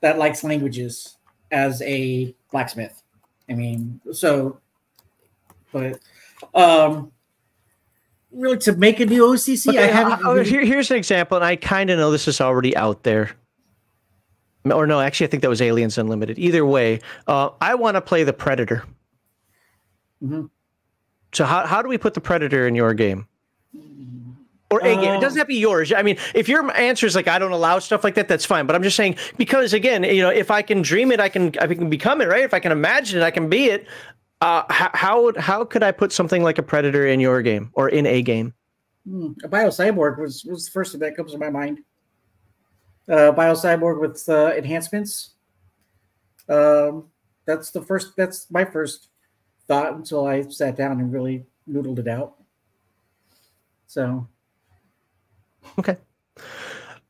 Speaker 3: that likes languages as a blacksmith. I mean, so, but um, really to make a new OCC, okay, I haven't.
Speaker 1: Uh, here, here's an example, and I kind of know this is already out there. Or no, actually, I think that was Aliens Unlimited. Either way, uh, I want to play the Predator. Mm-hmm. So how how do we put the Predator in your game? Or a game. It doesn't oh. have to be yours. I mean, if your answer is like I don't allow stuff like that, that's fine. But I'm just saying because again, you know, if I can dream it, I can I can become it, right? If I can imagine it, I can be it. Uh, how how could I put something like a predator in your game or in a game?
Speaker 3: Hmm. A bio cyborg was was the first thing that comes to my mind. Uh, bio cyborg with uh, enhancements. Um, that's the first. That's my first thought until I sat down and really noodled it out. So
Speaker 1: Okay.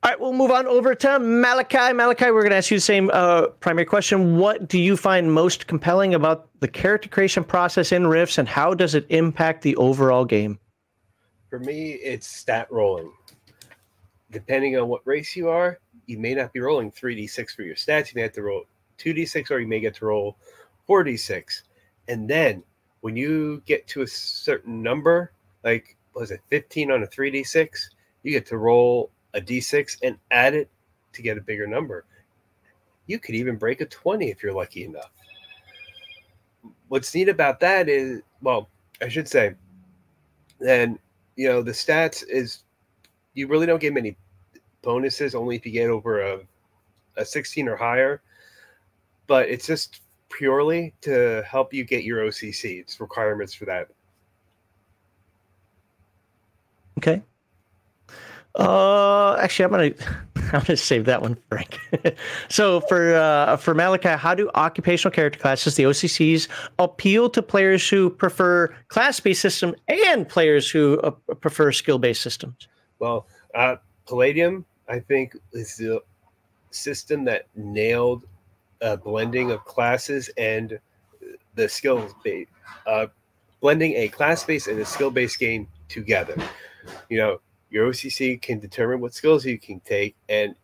Speaker 1: All right, we'll move on over to Malachi. Malachi, we're going to ask you the same uh, primary question. What do you find most compelling about the character creation process in Rifts, and how does it impact the overall game?
Speaker 4: For me, it's stat rolling. Depending on what race you are, you may not be rolling 3d6 for your stats. You may have to roll 2d6, or you may get to roll 4d6. And then when you get to a certain number, like was it 15 on a 3d6, you get to roll a d6 and add it to get a bigger number. You could even break a 20 if you're lucky enough. What's neat about that is, well, I should say, then, you know, the stats is you really don't get many bonuses, only if you get over a, a 16 or higher. But it's just purely to help you get your OCC. It's requirements for that.
Speaker 1: Okay. Uh, actually, I'm gonna <laughs> I'm gonna save that one, Frank. <laughs> so for uh, for Malachi, how do occupational character classes, the OCCs, appeal to players who prefer class-based system and players who uh, prefer skill-based systems?
Speaker 4: Well, uh, Palladium, I think, is the system that nailed a blending of classes and the skills based, uh, blending a class-based and a skill-based game together. You know, your OCC can determine what skills you can take, and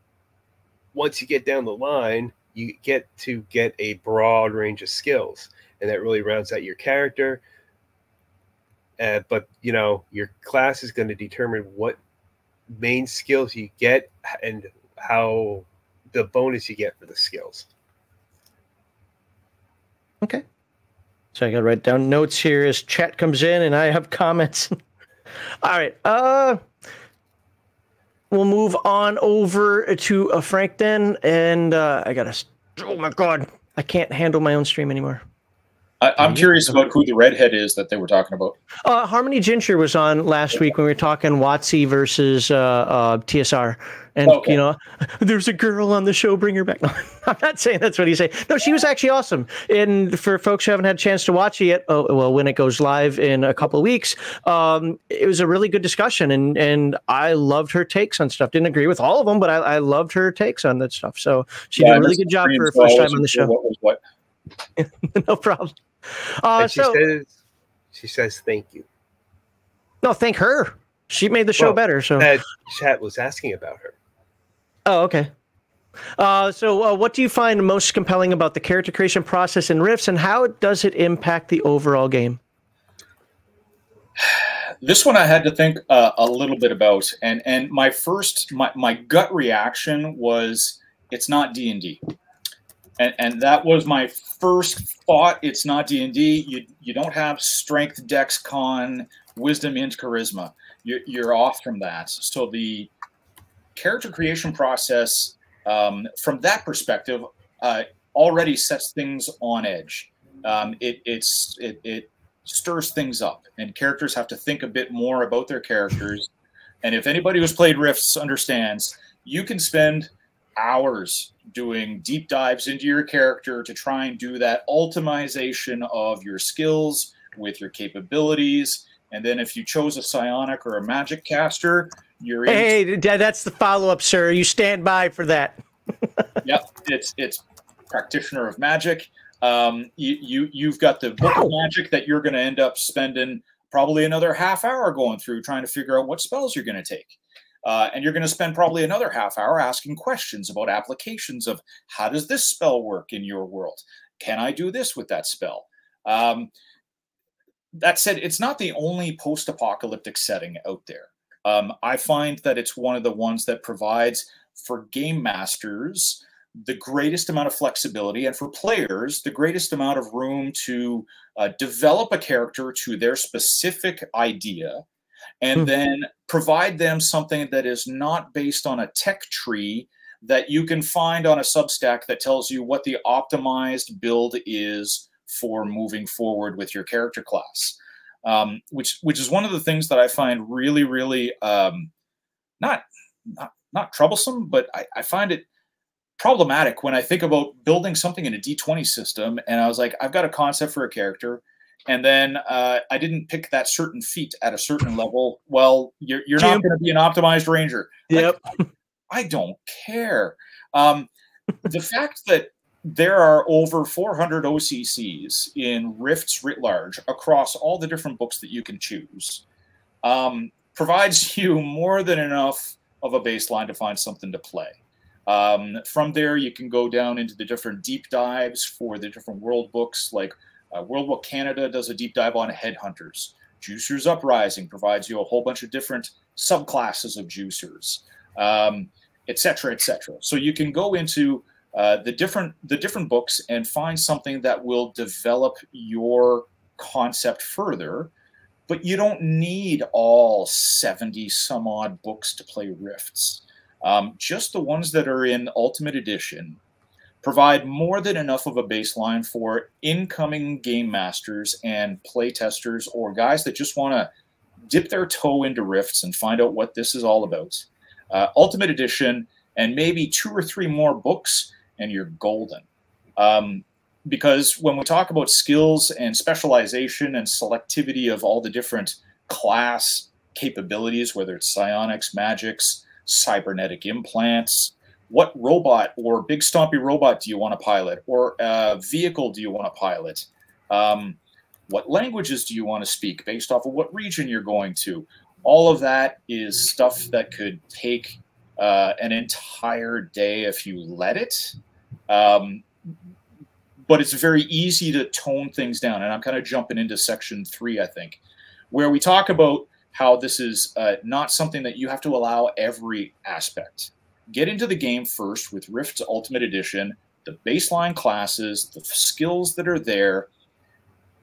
Speaker 4: once you get down the line, you get to get a broad range of skills, and that really rounds out your character. Uh, but you know, your class is going to determine what main skills you get and how the bonus you get for the skills.
Speaker 1: Okay. So I got to write down notes here as chat comes in, and I have comments. <laughs> All right. Uh, we'll move on over to uh, Frank then, and uh, I gotta. Oh my god, I can't handle my own stream anymore.
Speaker 2: I, I'm curious about who the redhead is that they were talking about.
Speaker 1: Uh, Harmony Ginger was on last week when we were talking WotC versus uh, uh, TSR, and
Speaker 2: Okay.
Speaker 1: you know, <laughs> there's a girl on the show. Bring her back. No, <laughs> I'm not saying that's what he's saying. No, she was actually awesome. And for folks who haven't had a chance to watch it yet, oh, well, when it goes live in a couple of weeks, um, it was a really good discussion, and and I loved her takes on stuff. Didn't agree with all of them, but I, I loved her takes on that stuff. So she
Speaker 2: Yeah,
Speaker 1: did a really good job for her first time on the show.
Speaker 2: What was what? <laughs>
Speaker 1: no problem. Uh,
Speaker 4: she
Speaker 1: so
Speaker 4: says, she says thank you.
Speaker 1: no, thank her. She made the show
Speaker 4: Well,
Speaker 1: better. So
Speaker 4: That chat was asking about her.
Speaker 1: Oh, okay. Uh, so, uh, what do you find most compelling about the character creation process in Rifts, and how does it impact the overall game? <sighs>
Speaker 2: This one I had to think uh, a little bit about, and and my first my, my gut reaction was it's not D and D, and and that was my first thought. It's not D and D. You you don't have strength, dex, con, wisdom, and charisma. You're you're off from that. So the character creation process, um, from that perspective, uh, already sets things on edge. Um, it it's it it stirs things up and characters have to think a bit more about their characters and if anybody who's played rifts understands you can spend hours doing deep dives into your character to try and do that ultimization of your skills with your capabilities and then if you chose a psionic or a magic caster you're in
Speaker 1: Hey, Dad, that's the follow up, sir. You stand by for that. <laughs>
Speaker 2: Yep, it's it's practitioner of magic. Um, you you you've got the book of magic that you're going to end up spending probably another half hour going through trying to figure out what spells you're going to take. Uh, and you're going to spend probably another half hour asking questions about applications of how does this spell work in your world? Can I do this with that spell? Um, that said, it's not the only post apocalyptic setting out there. Um, I find that it's one of the ones that provides for game masters the greatest amount of flexibility and for players the greatest amount of room to uh, develop a character to their specific idea and
Speaker 1: Hmm.
Speaker 2: then provide them something that is not based on a tech tree that you can find on a substack that tells you what the optimized build is for moving forward with your character class um, which which is one of the things that i find really really um, not not not troublesome but I, I find it problematic when I think about building something in a D20 system. And I was like, I've got a concept for a character. And then uh, I didn't pick that certain feat at a certain level. Well, you're, you're not going to be an optimized ranger. Like,
Speaker 1: Yep.
Speaker 2: I don't care. Um, the fact that there are over 400 OCCs in Rifts writ large across all the different books that you can choose um, provides <laughs> you more than enough of a baseline to find something to play. Um, from there, you can go down into the different deep dives for the different world books. Like uh, World Book Canada does a deep dive on headhunters. Juicers Uprising provides you a whole bunch of different subclasses of juicers, um, et cetera, et cetera. So you can go into uh, the different the different books and find something that will develop your concept further. But you don't need all 70 some odd books to play Rifts. Um, just the ones that are in Ultimate Edition provide more than enough of a baseline for incoming game masters and play testers or guys that just want to dip their toe into Rifts and find out what this is all about. Uh, Ultimate Edition and maybe two or three more books, and you're golden. Um, because when we talk about skills and specialization and selectivity of all the different class capabilities, whether it's psionics, magics, cybernetic implants, what robot or big stompy robot do you want to pilot, or uh, vehicle do you want to pilot? Um, what languages do you want to speak based off of what region you're going to? All of that is stuff that could take uh, an entire day if you let it. Um, but it's very easy to tone things down. And I'm kind of jumping into section three, I think, where we talk about how this is uh, not something that you have to allow every aspect. Get into the game first with Rift's Ultimate Edition, the baseline classes, the skills that are there,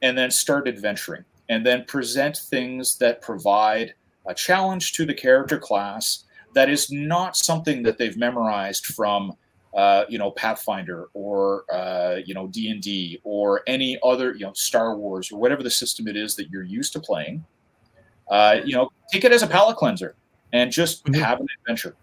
Speaker 2: and then start adventuring. And then present things that provide a challenge to the character class that is not something that they've memorized from uh, you know, Pathfinder or uh, you know D and D or any other you know Star Wars or whatever the system it is that you're used to playing. Uh, you know, take it as a palate cleanser and just mm-hmm. have an adventure.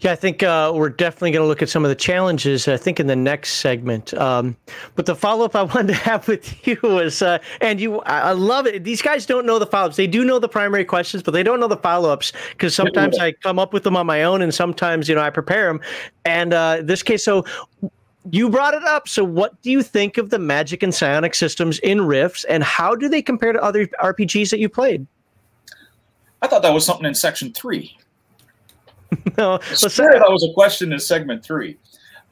Speaker 1: Yeah, I think uh, we're definitely going to look at some of the challenges. I think in the next segment. Um, but the follow up I <laughs> wanted to have with you was, uh, and you, I love it. These guys don't know the follow ups. They do know the primary questions, but they don't know the follow ups because sometimes I come up with them on my own, and sometimes you know I prepare them. And uh, this case, so you brought it up. So, what do you think of the magic and psionic systems in Rifts, and how do they compare to other RPGs that you played?
Speaker 2: I thought that was something in section three. <laughs>
Speaker 1: no,
Speaker 2: I swear that was a question in segment three,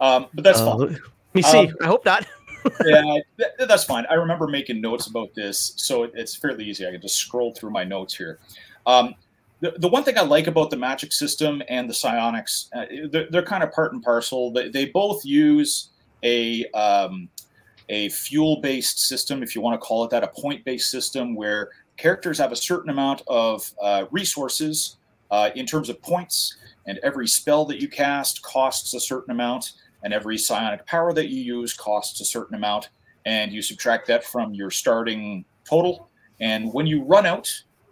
Speaker 2: um, but that's uh, fine. Let <laughs>
Speaker 1: me see. Um, I hope not. <laughs>
Speaker 2: yeah, that's fine. I remember making notes about this, so it's fairly easy. I can just scroll through my notes here. Um, the, the one thing I like about the magic system and the psionics, uh, they're, they're, kind of part and parcel. They, they both use a um, a fuel based system, if you want to call it that, a point based system where characters have a certain amount of uh, resources uh, in terms of points and every spell that you cast costs a certain amount, and every psionic power that you use costs a certain amount, and you subtract that from your starting total. And when you run out,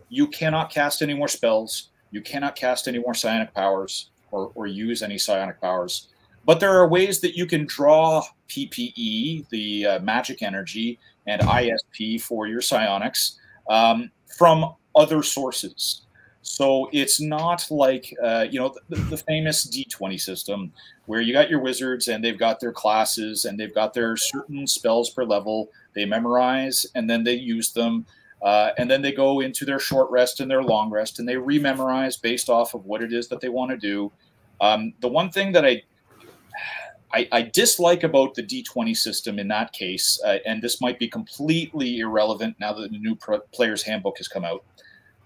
Speaker 2: you cannot cast any more spells, you cannot cast any more psionic powers, or, or use any psionic powers. But there are ways that you can draw PPE, the uh, magic energy, and ISP for your psionics um, from other sources. So it's not like uh, you know the, the, famous D20 system where you got your wizards and they've got their classes and they've got their certain spells per level. They memorize and then they use them, uh, and then they go into their short rest and their long rest and they rememorize based off of what it is that they want to do. Um, the one thing that I, I, I dislike about the D20 system in that case, uh, and this might be completely irrelevant now that the new player's handbook has come out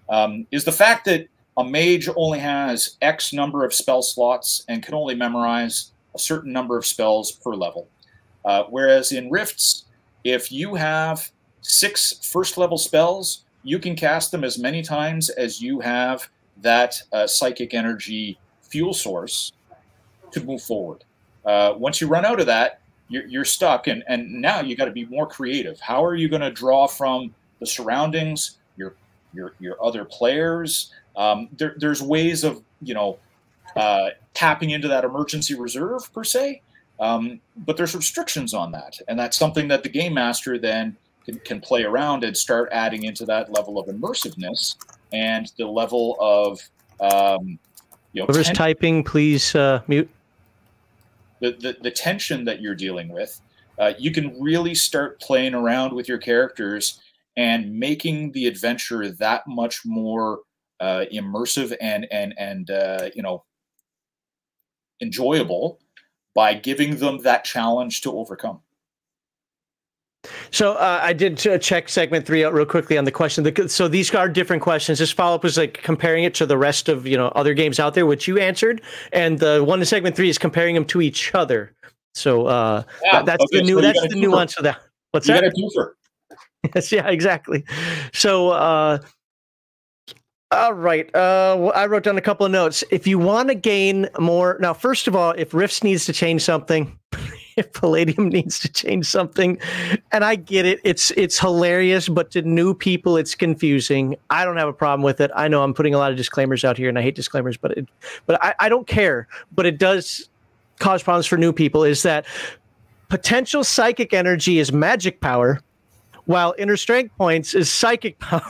Speaker 2: um, is the fact that a mage only has X number of spell slots and can only memorize a certain number of spells per level. Uh, whereas in Rifts, if you have six first level spells, you can cast them as many times as you have that uh, psychic energy fuel source to move forward. Uh, once you run out of that, you're, you're stuck, and, and now you got to be more creative. How are you going to draw from the surroundings, your your your other players. Um, there, there's ways of you know uh, tapping into that emergency reserve per se, um, but there's restrictions on that, and that's something that the game master then can, can play around and start adding into that level of immersiveness and the level of um,
Speaker 1: you know. Whoever's typing, please uh, mute.
Speaker 2: The, the, the tension that you're dealing with, uh, you can really start playing around with your characters and making the adventure that much more uh, immersive and and and uh, you know enjoyable by giving them that challenge to overcome.
Speaker 1: So uh, I did check segment three out real quickly on the question. So these are different questions. This follow up was like comparing it to the rest of you know other games out there, which you answered, and the one in segment three is comparing them to each other. So uh, yeah, that's okay, the new so that's the nuance of that. What's
Speaker 2: you
Speaker 1: that? Yes, yeah, exactly. So, uh, all right. Uh, I wrote down a couple of notes. If you want to gain more, now, first of all, if Rifts needs to change something, <laughs> if Palladium needs to change something, and I get it, it's it's hilarious, but to new people, it's confusing. I don't have a problem with it. I know I'm putting a lot of disclaimers out here, and I hate disclaimers, but it, but I, I don't care. But it does cause problems for new people. Is that potential psychic energy is magic power while inner strength points is psychic power.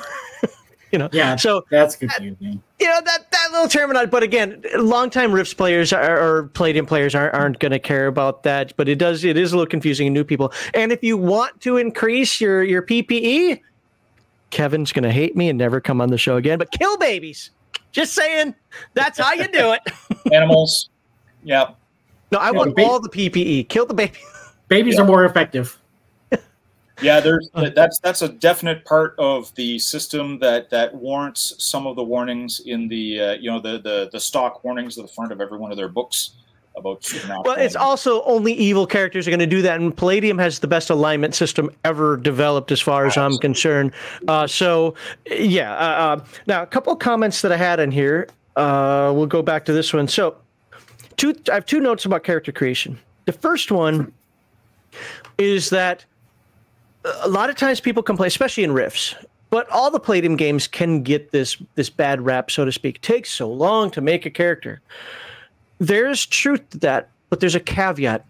Speaker 1: <laughs> you know,
Speaker 3: yeah. So that's confusing.
Speaker 1: You know that that little terminology, but again, longtime Rifts players are, or Palladium players aren't, aren't going to care about that. But it does it is a little confusing to new people. And if you want to increase your your PPE, Kevin's going to hate me and never come on the show again. But kill babies. Just saying, that's how you do it. <laughs>
Speaker 2: Animals. Yep.
Speaker 1: No, I want all the PPE. Kill the baby.
Speaker 3: Babies are more effective.
Speaker 2: Yeah, there's that's that's a definite part of the system that that warrants some of the warnings in the uh, you know the the the stock warnings at the front of every one of their books about.
Speaker 1: Well, it's also only evil characters are going to do that, and Palladium has the best alignment system ever developed, as far as Absolutely. I'm concerned. Uh, so, yeah. Uh, uh, now, a couple of comments that I had in here. Uh, we'll go back to this one. So, two I have two notes about character creation. The first one is that a lot of times people complain, especially in Rifts, but all the Palladium games can get this this bad rap, so to speak. It takes so long to make a character. There's truth to that, but there's a caveat.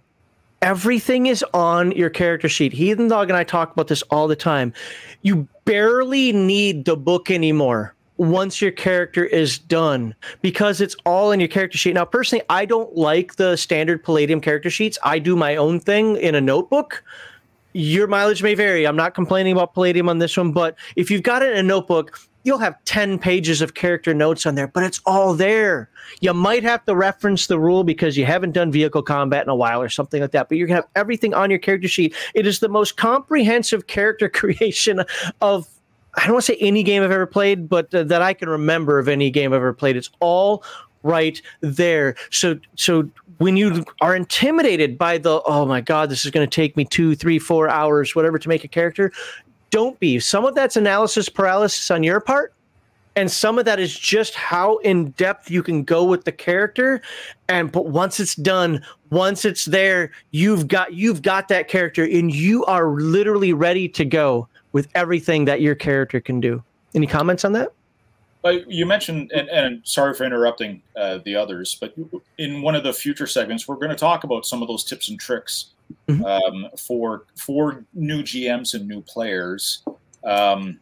Speaker 1: Everything is on your character sheet. Heathen Dog and I talk about this all the time. You barely need the book anymore once your character is done because it's all in your character sheet. Now, personally, I don't like the standard Palladium character sheets. I do my own thing in a notebook. Your mileage may vary. I'm not complaining about Palladium on this one, but if you've got it in a notebook, you'll have 10 pages of character notes on there, but it's all there. You might have to reference the rule because you haven't done vehicle combat in a while or something like that, but you're going to have everything on your character sheet. It is the most comprehensive <laughs> character creation of I don't want to say any game I've ever played, but uh, that I can remember of any game I've ever played. It's all right there. So so when you are intimidated by the oh my god, this is going to take me two, three, four hours, whatever, to make a character, don't be. Some of that's analysis paralysis on your part. And some of that is just how in depth you can go with the character. And but once it's done, once it's there, you've got you've got that character and you are literally ready to go with everything that your character can do. Any comments on that?
Speaker 2: You mentioned, and, and sorry for interrupting uh, the others, but in one of the future segments, we're going to talk about some of those tips and tricks mm-hmm. um, for for new GMs and new players. Um,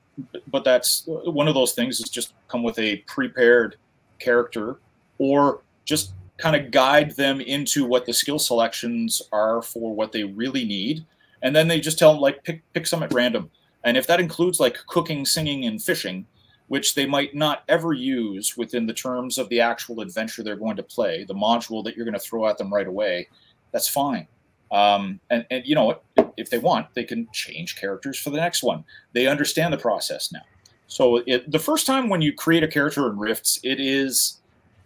Speaker 2: but that's one of those things is just come with a prepared character or just kind of guide them into what the skill selections are for what they really need and then they just tell them like pick pick some at random and if that includes like cooking, singing, and fishing, which they might not ever use within the terms of the actual adventure they're going to play, the module that you're going to throw at them right away, that's fine. Um, and, and you know, what, if they want, they can change characters for the next one. They understand the process now. So it, the first time when you create a character in Rifts, it is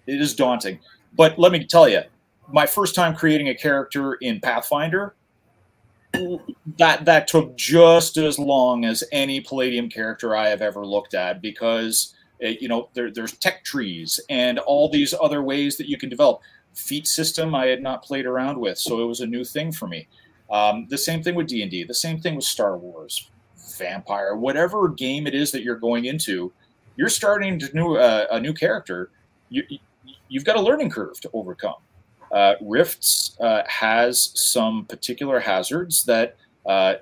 Speaker 2: it is daunting. But let me tell you, my first time creating a character in Pathfinder, that that took just as long as any Palladium character I have ever looked at because it, eh, you know there, there's tech trees and all these other ways that you can develop. Feat system I had not played around with, so it was a new thing for me. Um, the same thing with D and D. The same thing with Star Wars, Vampire, whatever game it is that you're going into, you're starting to new uh, a new character. You, you've got a learning curve to overcome. Uh, Rifts uh, has some particular hazards that uh,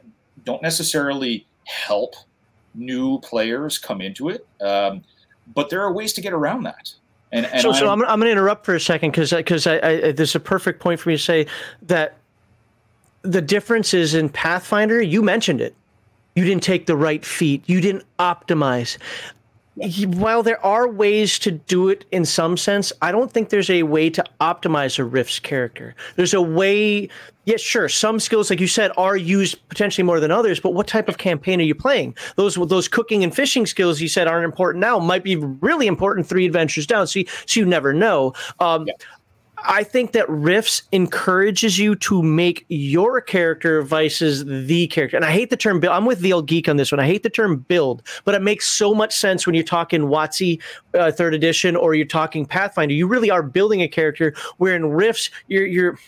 Speaker 2: don't necessarily help new players come into it, um, but there are ways to get around that.
Speaker 1: And, and so, so I'm, I'm going to interrupt for a second because because I, I, there's a perfect point for me to say that the difference is in Pathfinder. You mentioned it. You didn't take the right feat. You didn't optimize while there are ways to do it in some sense, I don't think there's a way to optimize a Rift's character. There's a way, yes, sure, some skills, like you said, are used potentially more than others, but what type of campaign are you playing? Those those cooking and fishing skills you said aren't important now might be really important three adventures down. So you, so you never know. Um, yeah. I think that Rifts encourages you to make your character vices the character. And I hate the term build. I'm with the old geek on this one. I hate the term build, but it makes so much sense when you're talking WotC uh, third edition or you're talking Pathfinder. You really are building a character where in Rifts, you're, you're,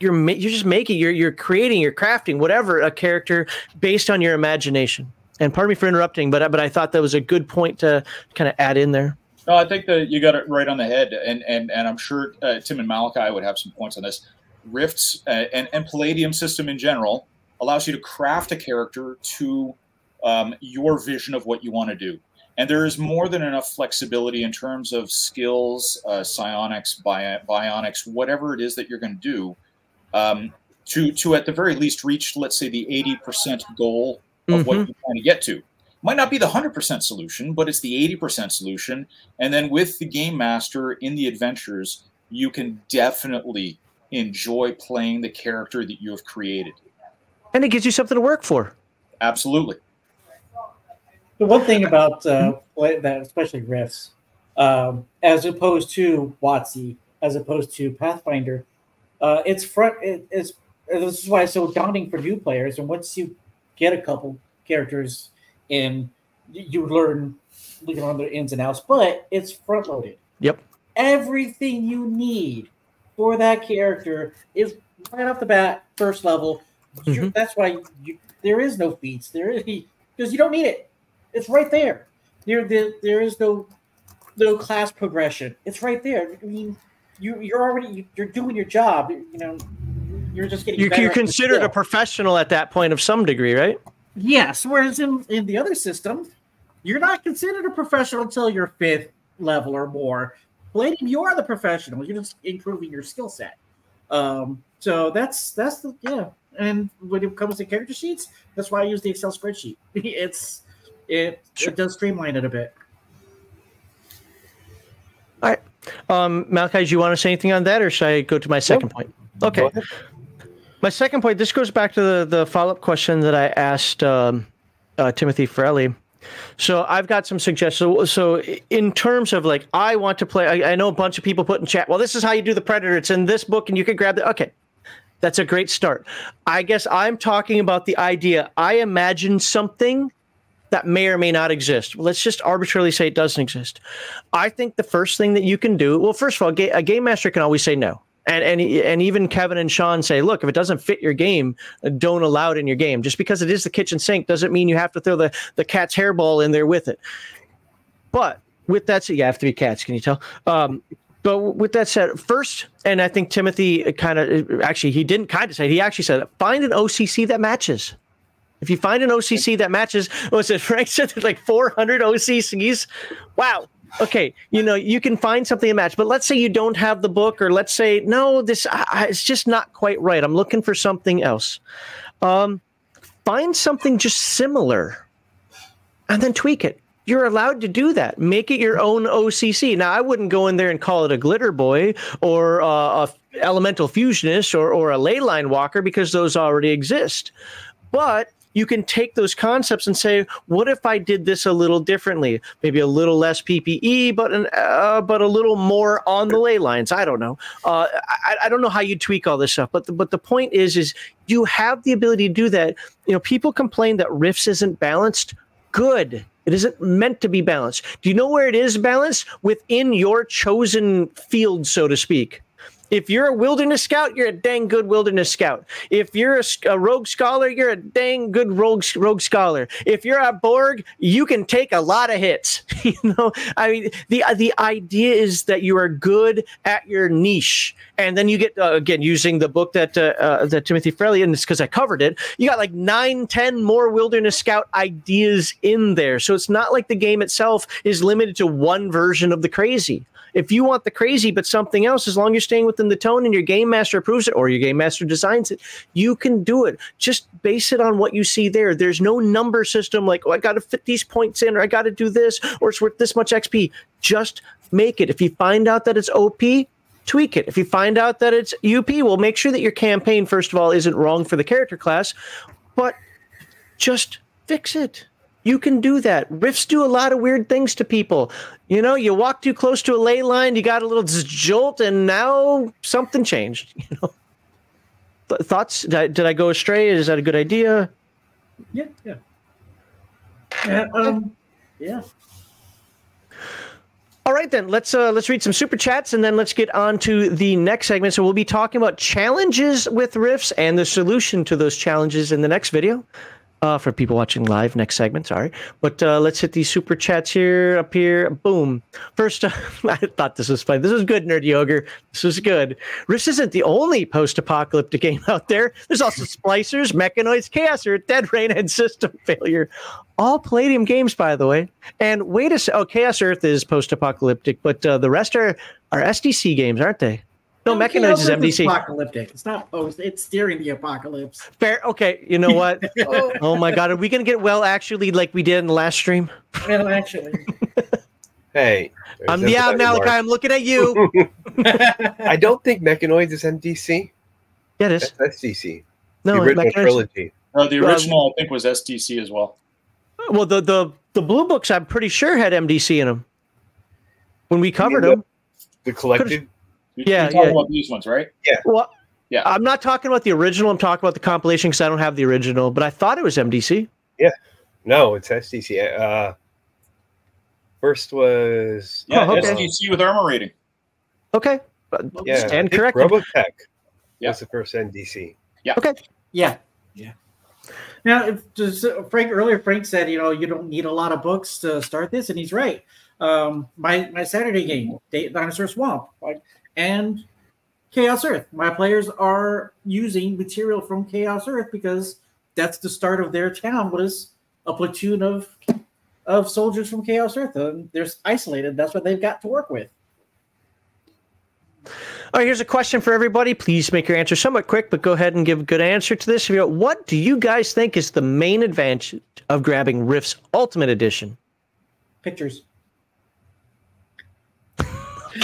Speaker 1: you're, you're just making, you're, you're creating, you're crafting whatever a character based on your imagination. And pardon me for interrupting, but, but I thought that was a good point to kind of add in there.
Speaker 2: No, I think that you got it right on the head, and and and I'm sure uh, Tim and Malachi would have some points on this. Rifts uh, and and Palladium system in general allows you to craft a character to um, your vision of what you want to do, and there is more than enough flexibility in terms of skills, uh, psionics, bi- bionics, whatever it is that you're going to do, um, to to at the very least reach, let's say, the 80% goal of mm-hmm. what you're trying to get to might not be the 100% solution, but it's the 80% solution. And then with the game master in the adventures, you can definitely enjoy playing the character that you have created.
Speaker 1: And it gives you something to work for.
Speaker 2: Absolutely.
Speaker 3: The one thing about uh, that, especially Rifts, um, as opposed to WotC, as opposed to Pathfinder, uh, it's front. It, it's this is why it's so daunting for new players. And once you get a couple characters and you learn you learn the ins and outs, but it's front loaded.
Speaker 1: Yep.
Speaker 3: Everything you need for that character is right off the bat, first level. You-
Speaker 1: Mhm.
Speaker 3: That's why you, there is no feats. There is because you don't need it. It's right there. There, there, there is no no class progression. It's right there. I mean, you you're already you're doing your job. You know, you're just getting.
Speaker 1: You're, you're considered a professional at that point of some degree, right?
Speaker 3: Yes, whereas in, in the other system, you're not considered a professional until you're fifth level or more. Palladium, you are the professional. You're just improving your skill set. Um, so that's that's the yeah. And when it comes to character sheets, that's why I use the Excel spreadsheet. <laughs> It's it
Speaker 1: Sure.
Speaker 3: it does streamline it a bit.
Speaker 1: All right, Um, Malachi, do you want to say anything on that, or should I go to my second point? Okay. My second point. This goes back to the the follow up question that I asked um, uh, Timothy Frelli. So I've got some suggestions. So, so in terms of like, I want to play. I, I know a bunch of people put in chat. Well, this is how you do the Predator. It's in this book, and you can grab it. Okay, that's a great start. I guess I'm talking about the idea. I imagine something that may or may not exist. Let's just arbitrarily say it doesn't exist. I think the first thing that you can do, well, first of all, a game master can always say no. And, and and even Kevin and Sean say, look, if it doesn't fit your game, don't allow it in your game. Just because it is the kitchen sink doesn't mean you have to throw the, the cat's hairball in there with it. But with that said, you have to be cats. Can you tell? Um, but with that said, first, and I think Timothy kind of actually he didn't kind of say he actually said find an OCC that matches. If you find an OCC that matches, was it Frank said there's like 400 OCCs? Wow. Okay, you know you can find something to match, but let's say you don't have the book, or let's say no, this I, it's just not quite right. I'm looking for something else. Um, find something just similar, and then tweak it. You're allowed to do that. Make it your own OCC. Now, I wouldn't go in there and call it a glitter boy or uh, a elemental fusionist or, or a ley line walker because those already exist. But you can take those concepts and say, what if I did this a little differently? Maybe a little less PPE, but an, uh, but a little more on the ley lines. I don't know. Uh, I, I don't know how you tweak all this stuff, but the, but the point is, is you have the ability to do that. You know, people complain that Rifts isn't balanced. Good. It isn't meant to be balanced. Do you know where it is balanced? Within your chosen field, so to speak. If you're a wilderness scout, you're a dang good wilderness scout. If you're a rogue scholar, you're a dang good rogue rogue scholar. If you're a Borg, you can take a lot of hits. <laughs> you know, I mean, the the idea is that you are good at your niche, and then you get uh, again using the book that uh, uh, that Timothy Frelly, and it's because I covered it. You got like nine, ten more wilderness scout ideas in there, so it's not like the game itself is limited to one version of the crazy. If you want the crazy but something else, as long as you're staying within the tone and your game master approves it or your game master designs it, you can do it. Just base it on what you see there. There's no number system like, oh, I got to fit these points in or I got to do this or it's worth this much XP. Just make it. If you find out that it's OP, tweak it. If you find out that it's UP, well, make sure that your campaign, first of all, isn't wrong for the character class, but just fix it. You can do that. Rifts do a lot of weird things to people. You know, you walk too close to a ley line, you got a little jolt, and now something changed. <laughs> You know, Th- thoughts? Did I, did I go astray? Is that a good idea?
Speaker 3: Yeah, yeah. Yeah, um, yeah.
Speaker 1: All right, then let's uh, let's read some super chats and then let's get on to the next segment. So we'll be talking about challenges with Rifts and the solution to those challenges in the next video. Uh, for people watching live, next segment, sorry. But uh, let's hit these super chats here, up here. Boom. First, uh, <laughs> I thought this was fun. This was good, Nerd Yoga. This was good. Rift isn't the only post-apocalyptic game out there. There's also Splicers, Mechanoids, Chaos Earth, Dead Rain, and System Failure. All Palladium games, by the way. And wait a sec. Oh, Chaos Earth is post-apocalyptic, but uh, the rest are are SDC games, aren't they? No, Mechanoids is MDC.
Speaker 3: apocalyptic. It's not post. It's during the apocalypse.
Speaker 1: Fair. Okay. You know what? <laughs> oh, oh my God. Are we gonna get well? Actually, like we did in the last stream.
Speaker 3: Well, actually, <laughs>
Speaker 4: Hey.
Speaker 1: I'm
Speaker 4: there's
Speaker 1: yeah, Malachi. I'm looking at you. <laughs>
Speaker 4: I don't think Mechanoids is MDC.
Speaker 1: Yeah, it is.
Speaker 4: That's SDC.
Speaker 1: No,
Speaker 4: the original
Speaker 1: Mechanoids-
Speaker 4: trilogy.
Speaker 2: Uh, the
Speaker 1: Well,
Speaker 2: original, I think, was SDC as well.
Speaker 1: Well, the the the blue books, I'm pretty sure had MDC in them when we covered
Speaker 4: the-
Speaker 1: them.
Speaker 4: The collected.
Speaker 2: You-
Speaker 1: Yeah,
Speaker 2: talking
Speaker 1: yeah.
Speaker 2: about these ones, right? Yeah.
Speaker 1: Well,
Speaker 2: Yeah.
Speaker 1: I'm not talking about the original. I'm talking about the compilation because I don't have the original. But I thought it was MDC. Yeah.
Speaker 4: No, it's SDC. Uh, first was
Speaker 2: Yeah,
Speaker 1: Oh, okay.
Speaker 2: SDC with armor rating.
Speaker 1: Okay. uh,
Speaker 4: Yeah, I
Speaker 1: stand
Speaker 4: think
Speaker 1: corrected.
Speaker 4: Robotech
Speaker 2: Yeah.
Speaker 4: was the first MDC.
Speaker 3: Yeah, Okay. yeah. Yeah. Now, if just uh, Frank earlier, Frank said, you know, you don't need a lot of books to start this, and he's right. Um, my my Saturday game, Dinosaur Swamp, like, and Chaos Earth. My players are using material from Chaos Earth because that's the start of their town. Was a platoon of of soldiers from Chaos Earth. And they're isolated. That's what they've got to work with.
Speaker 1: All right, here's a question for everybody. Please make your answer somewhat quick, but go ahead and give a good answer to this. What do you guys think is the main advantage of grabbing Rifts Ultimate Edition?
Speaker 3: Pictures.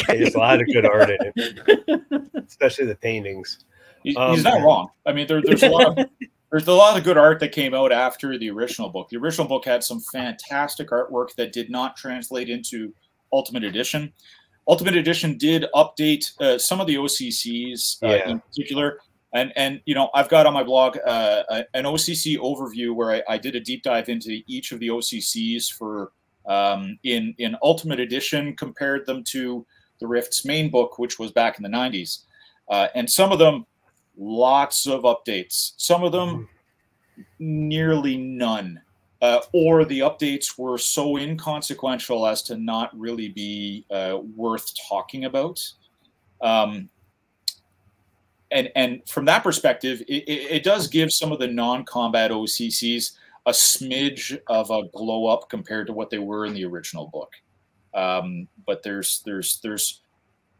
Speaker 4: There's a lot of good art in it, <laughs> especially the paintings.
Speaker 2: He-
Speaker 4: Um,
Speaker 2: he's not wrong. I mean, there, there's a lot of <laughs> there's a lot of good art that came out after the original book. The original book had some fantastic artwork that did not translate into Ultimate Edition. Ultimate Edition did update uh, some of the OCCs uh,
Speaker 4: Yeah.
Speaker 2: in particular, and and you know I've got on my blog uh, a- an OCC overview where I, I did a deep dive into each of the OCCs for um, in in Ultimate Edition, compared them to the Rifts main book, which was back in the 90s, uh, and some of them lots of updates. Some of them nearly none. Uh, or the updates were so inconsequential as to not really be uh, worth talking about. Um, and and from that perspective, it, it, it does give some of the non-combat OCCs a smidge of a glow up compared to what they were in the original book. Um, but there's there's there's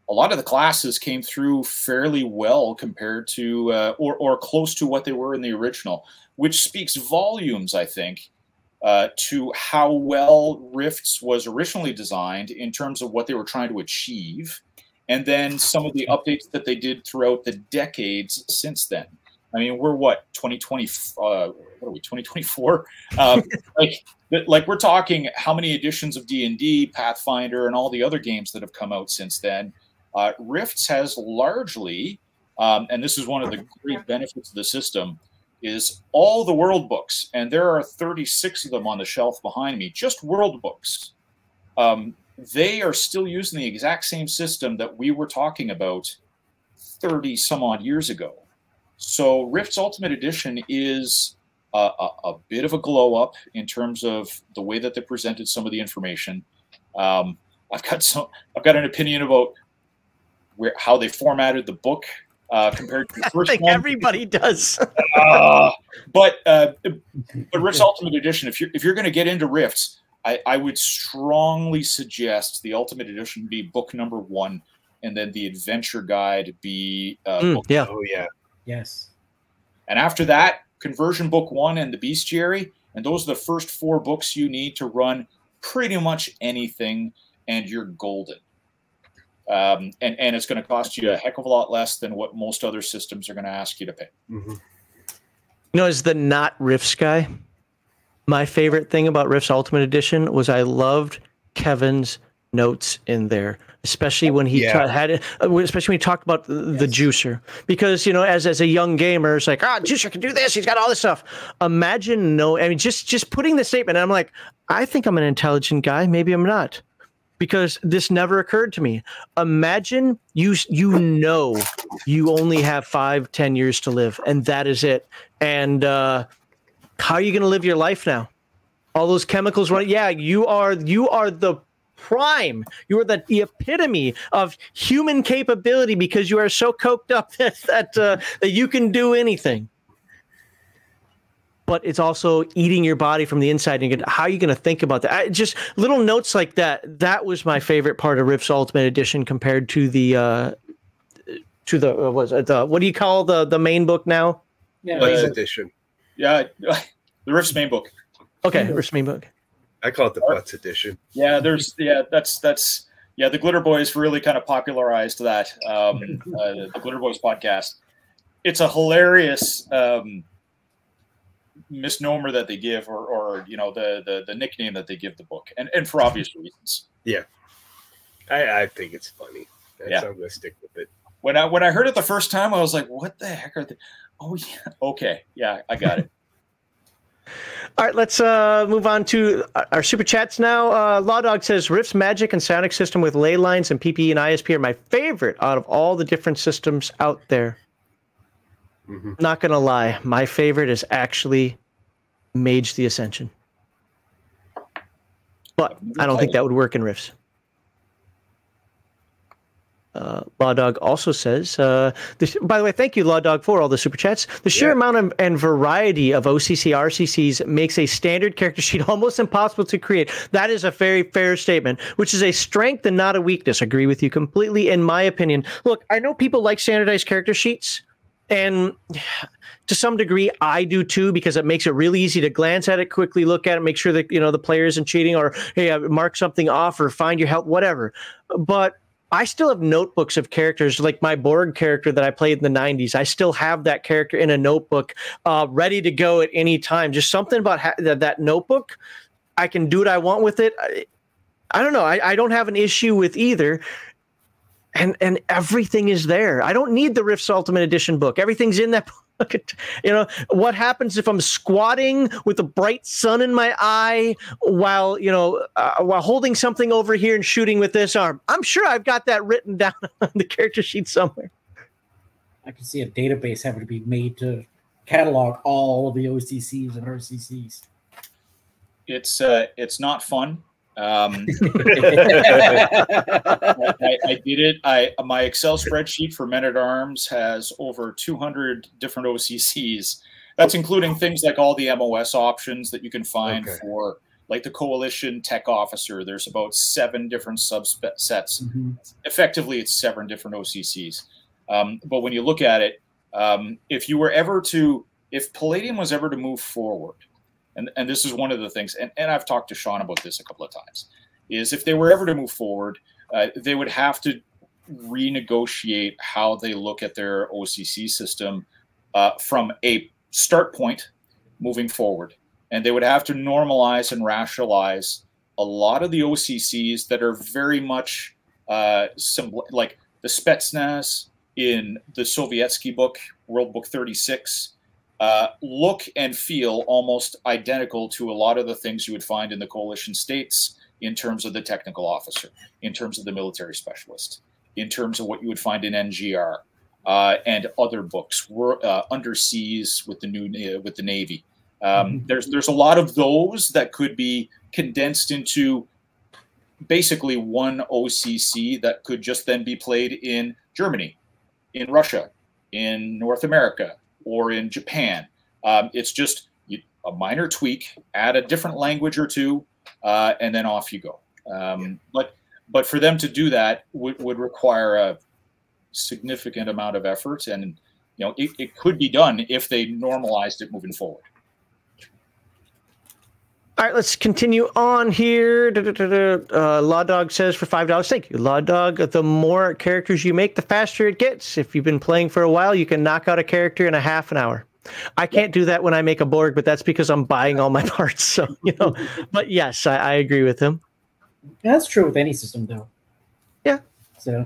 Speaker 2: a lot of the classes came through fairly well compared to uh, or or close to what they were in the original, which speaks volumes, I think, uh, to how well Rifts was originally designed in terms of what they were trying to achieve, and then some of the updates that they did throughout the decades since then. I mean, we're what 2020? Uh, what are we? 2024? Um, <laughs> like, like we're talking how many editions of D and D, Pathfinder, and all the other games that have come out since then. Uh, Rifts has largely, um, and this is one of the great benefits of the system, is all the world books, and there are 36 of them on the shelf behind me, just world books. Um, they are still using the exact same system that we were talking about 30 some odd years ago. So Rifts Ultimate Edition is a, a, a bit of a glow up in terms of the way that they presented some of the information. Um, I've got some. I've got an opinion about where how they formatted the book uh, compared to the
Speaker 1: I <laughs>
Speaker 2: first
Speaker 1: think
Speaker 2: one.
Speaker 1: everybody does. <laughs>
Speaker 2: Uh, but uh, but Rifts Ultimate Edition, if you're if you're going to get into Rifts, I, I would strongly suggest the Ultimate Edition be book number one, and then the Adventure Guide be uh,
Speaker 1: Mm,
Speaker 2: book.
Speaker 1: yeah.
Speaker 4: Oh yeah,
Speaker 3: Yes.
Speaker 2: And after that, Conversion Book One and the Bestiary, and those are the first four books you need to run pretty much anything, and you're golden. Um, and and it's going to cost you a heck of a lot less than what most other systems are going to ask you to pay.
Speaker 4: hmm
Speaker 1: You know, as the not Rifts guy, my favorite thing about Rifts Ultimate Edition was I loved Kevin's notes in there, especially when he
Speaker 4: Yeah.
Speaker 1: ta- had it, uh, especially when he talked about the, the
Speaker 3: Yes.
Speaker 1: juicer. Because you know, as as a young gamer, it's like, ah, juicer can do this. He's got all this stuff. Imagine no, I mean, just just putting the statement. And I'm like, I think I'm an intelligent guy. Maybe I'm not. Because this never occurred to me. Imagine you you know you only have five, ten years to live, and that is it. And uh, how are you going to live your life now? All those chemicals running. Yeah, you are you are the prime. You are the, the epitome of human capability because you are so coked up that <laughs> that uh, that you can do anything. But it's also eating your body from the inside. And you get- how are you going to think about that? I, just little notes like that. That was my favorite part of Rifts Ultimate Edition compared to the uh, to the uh, was it the what do you call the the main book now?
Speaker 3: Yeah.
Speaker 4: Butts
Speaker 2: Uh,
Speaker 4: edition.
Speaker 2: Yeah, <laughs> the Rifts main book.
Speaker 1: Okay, Rifts main book.
Speaker 4: I call it the Butts edition.
Speaker 2: Yeah, there's yeah, that's that's yeah. The Glitter Boys really kind of popularized that. Um, <laughs> uh, the Glitter Boys podcast. It's a hilarious um, misnomer that they give, or or you know the the the nickname that they give the book, and and for obvious reasons.
Speaker 4: Yeah, I, I think it's funny. That's
Speaker 2: Yeah.
Speaker 4: I'm gonna stick with it.
Speaker 2: When I when I heard it the first time, I was like, "What the heck are they?" Oh yeah, okay, yeah, I got it.
Speaker 1: All right, let's uh, move on to our super chats now. Uh, Law Dog says Rift's magic and psionic system with ley lines and PPE and ISP are my favorite out of all the different systems out there. Mm-hmm. Not gonna lie, my favorite is actually Mage the Ascension, but I don't think that would work in Rifts. Uh, Law Dog also says, uh, this, by the way, thank you, Law Dog, for all the super chats. The sheer yeah. amount of, and variety of OCC RCCs makes a standard character sheet <laughs> almost impossible to create. That is a very fair statement, which is a strength and not a weakness. Agree with you completely, in my opinion. Look, I know people like standardized character sheets, and <sighs> to some degree i do too because it makes it really easy to glance at it quickly look at it make sure that you know the player isn't cheating or hey mark something off or find your help whatever but I still have notebooks of characters like my Borg character that I played in the 90s. I still have that character in a notebook uh, ready to go at any time. Just something about ha- that, that notebook. I can do what I want with it. I, I don't know. I, I don't have an issue with either. And and everything is there. I don't need the Rifts Ultimate Edition book. Everything's in that <laughs> Look <laughs> at, you know, what happens if I'm squatting with a bright sun in my eye while, you know, uh, while holding something over here and shooting with this arm? I'm sure I've got that written <laughs> down on the character sheet somewhere.
Speaker 3: I can see a database having to be made to catalog all of the OCCs and RCCs.
Speaker 2: It's uh, it's not fun. Um, <laughs> I, I, did it. I my Excel spreadsheet for Men at Arms has over 200 different OCCs. That's including things like all the MOS options that you can find okay. for like the coalition tech officer. There's about seven different subsets. Mm-hmm. Effectively, it's seven different OCCs. Um, but when you look at it, um, if you were ever to, if Palladium was ever to move forward, and, and this is one of the things, and, and I've talked to Sean about this a couple of times, is if they were ever to move forward, uh, they would have to renegotiate how they look at their OCC system uh, from a start point moving forward. And they would have to normalize and rationalize a lot of the OCCs that are very much uh, like the Spetsnaz in the Sovietski book, World Book 36, uh, look and feel almost identical to a lot of the things you would find in the coalition states in terms of the technical officer, in terms of the military specialist, in terms of what you would find in NGR uh, and other books, were uh, underseas with the new uh, with the Navy. Um, mm-hmm. There's there's a lot of those that could be condensed into basically one OCC that could just then be played in Germany, in Russia, in North America, or in Japan. Um, it's just a minor tweak, add a different language or two, uh, and then off you go. Um, but but for them to do that would, would require a significant amount of effort, and you know it, it could be done if they normalized it moving forward.
Speaker 1: All right, let's continue on here. Uh, Law Dog says for five dollars. Thank you, Law Dog. The more characters you make, the faster it gets. If you've been playing for a while, you can knock out a character in a half an hour. I can't do that when I make a Borg, but that's because I'm buying all my <laughs> parts. So you know, but yes, I, I agree with him.
Speaker 3: That's true with any system, though.
Speaker 1: Yeah.
Speaker 3: So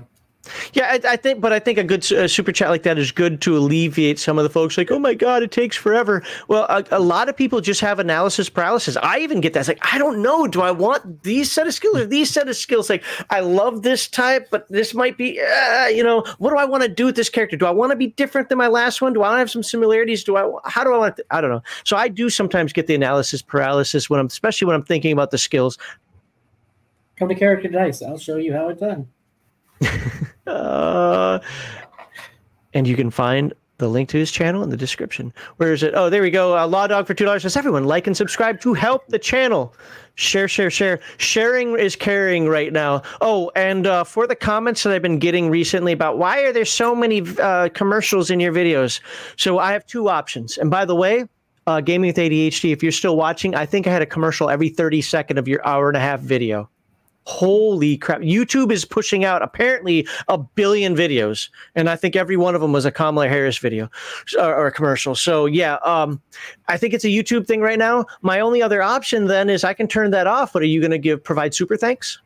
Speaker 1: yeah, I, I, think, but I think a good uh, super chat like that is good to alleviate some of the folks like, oh my god, it takes forever. Well, a, a, lot of people just have analysis paralysis. I even get that. It's like I don't know. Do I want these set of skills or these set of skills? Like I love this type, but this might be, uh, you know, what do I want to do with this character? Do I want to be different than my last one? Do I have some similarities? Do I? How do I want? To, I don't know. So I do sometimes get the analysis paralysis when I'm, especially when I'm thinking about the skills.
Speaker 3: Come to character dice. I'll show you how it's done.
Speaker 1: Uh, and you can find the link to his channel in the description. Where is it? Oh, there we go. Uh, Law Dog for two dollars. Says everyone like and subscribe to help the channel. Share, share, share. Sharing is caring right now. Oh, and uh, for the comments that I've been getting recently about why are there so many uh, commercials in your videos? So I have two options. And by the way, uh, Gaming with ADHD, if you're still watching, I think I had a commercial every 30 second of your hour and a half video holy crap. Youtube is pushing out apparently a billion videos and i think every one of them was a kamala harris video or, or, a commercial. So yeah um, i think it's a youtube thing right now. My only other option then is i can turn that off but are you going to give provide super thanks?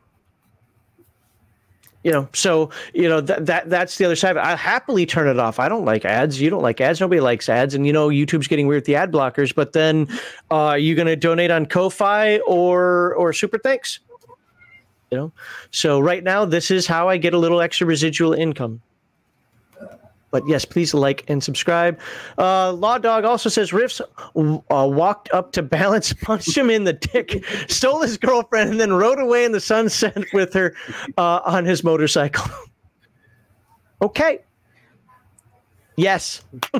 Speaker 1: You know so you know that that that's the other side i happily turn it off. I don't like ads. You don't like ads. Nobody likes ads. And you know youtube's getting weird with the ad blockers but then uh, are you going to donate on ko-fi or or super thanks you know so right now this is how i get a little extra residual income but yes, please like and subscribe. Uh, Law Dog also says Rifts uh, walked up to Balance, <laughs> punched him in the dick, stole his girlfriend, and then rode away in the sunset with her uh, on his motorcycle. <laughs> okay. Yes. <laughs>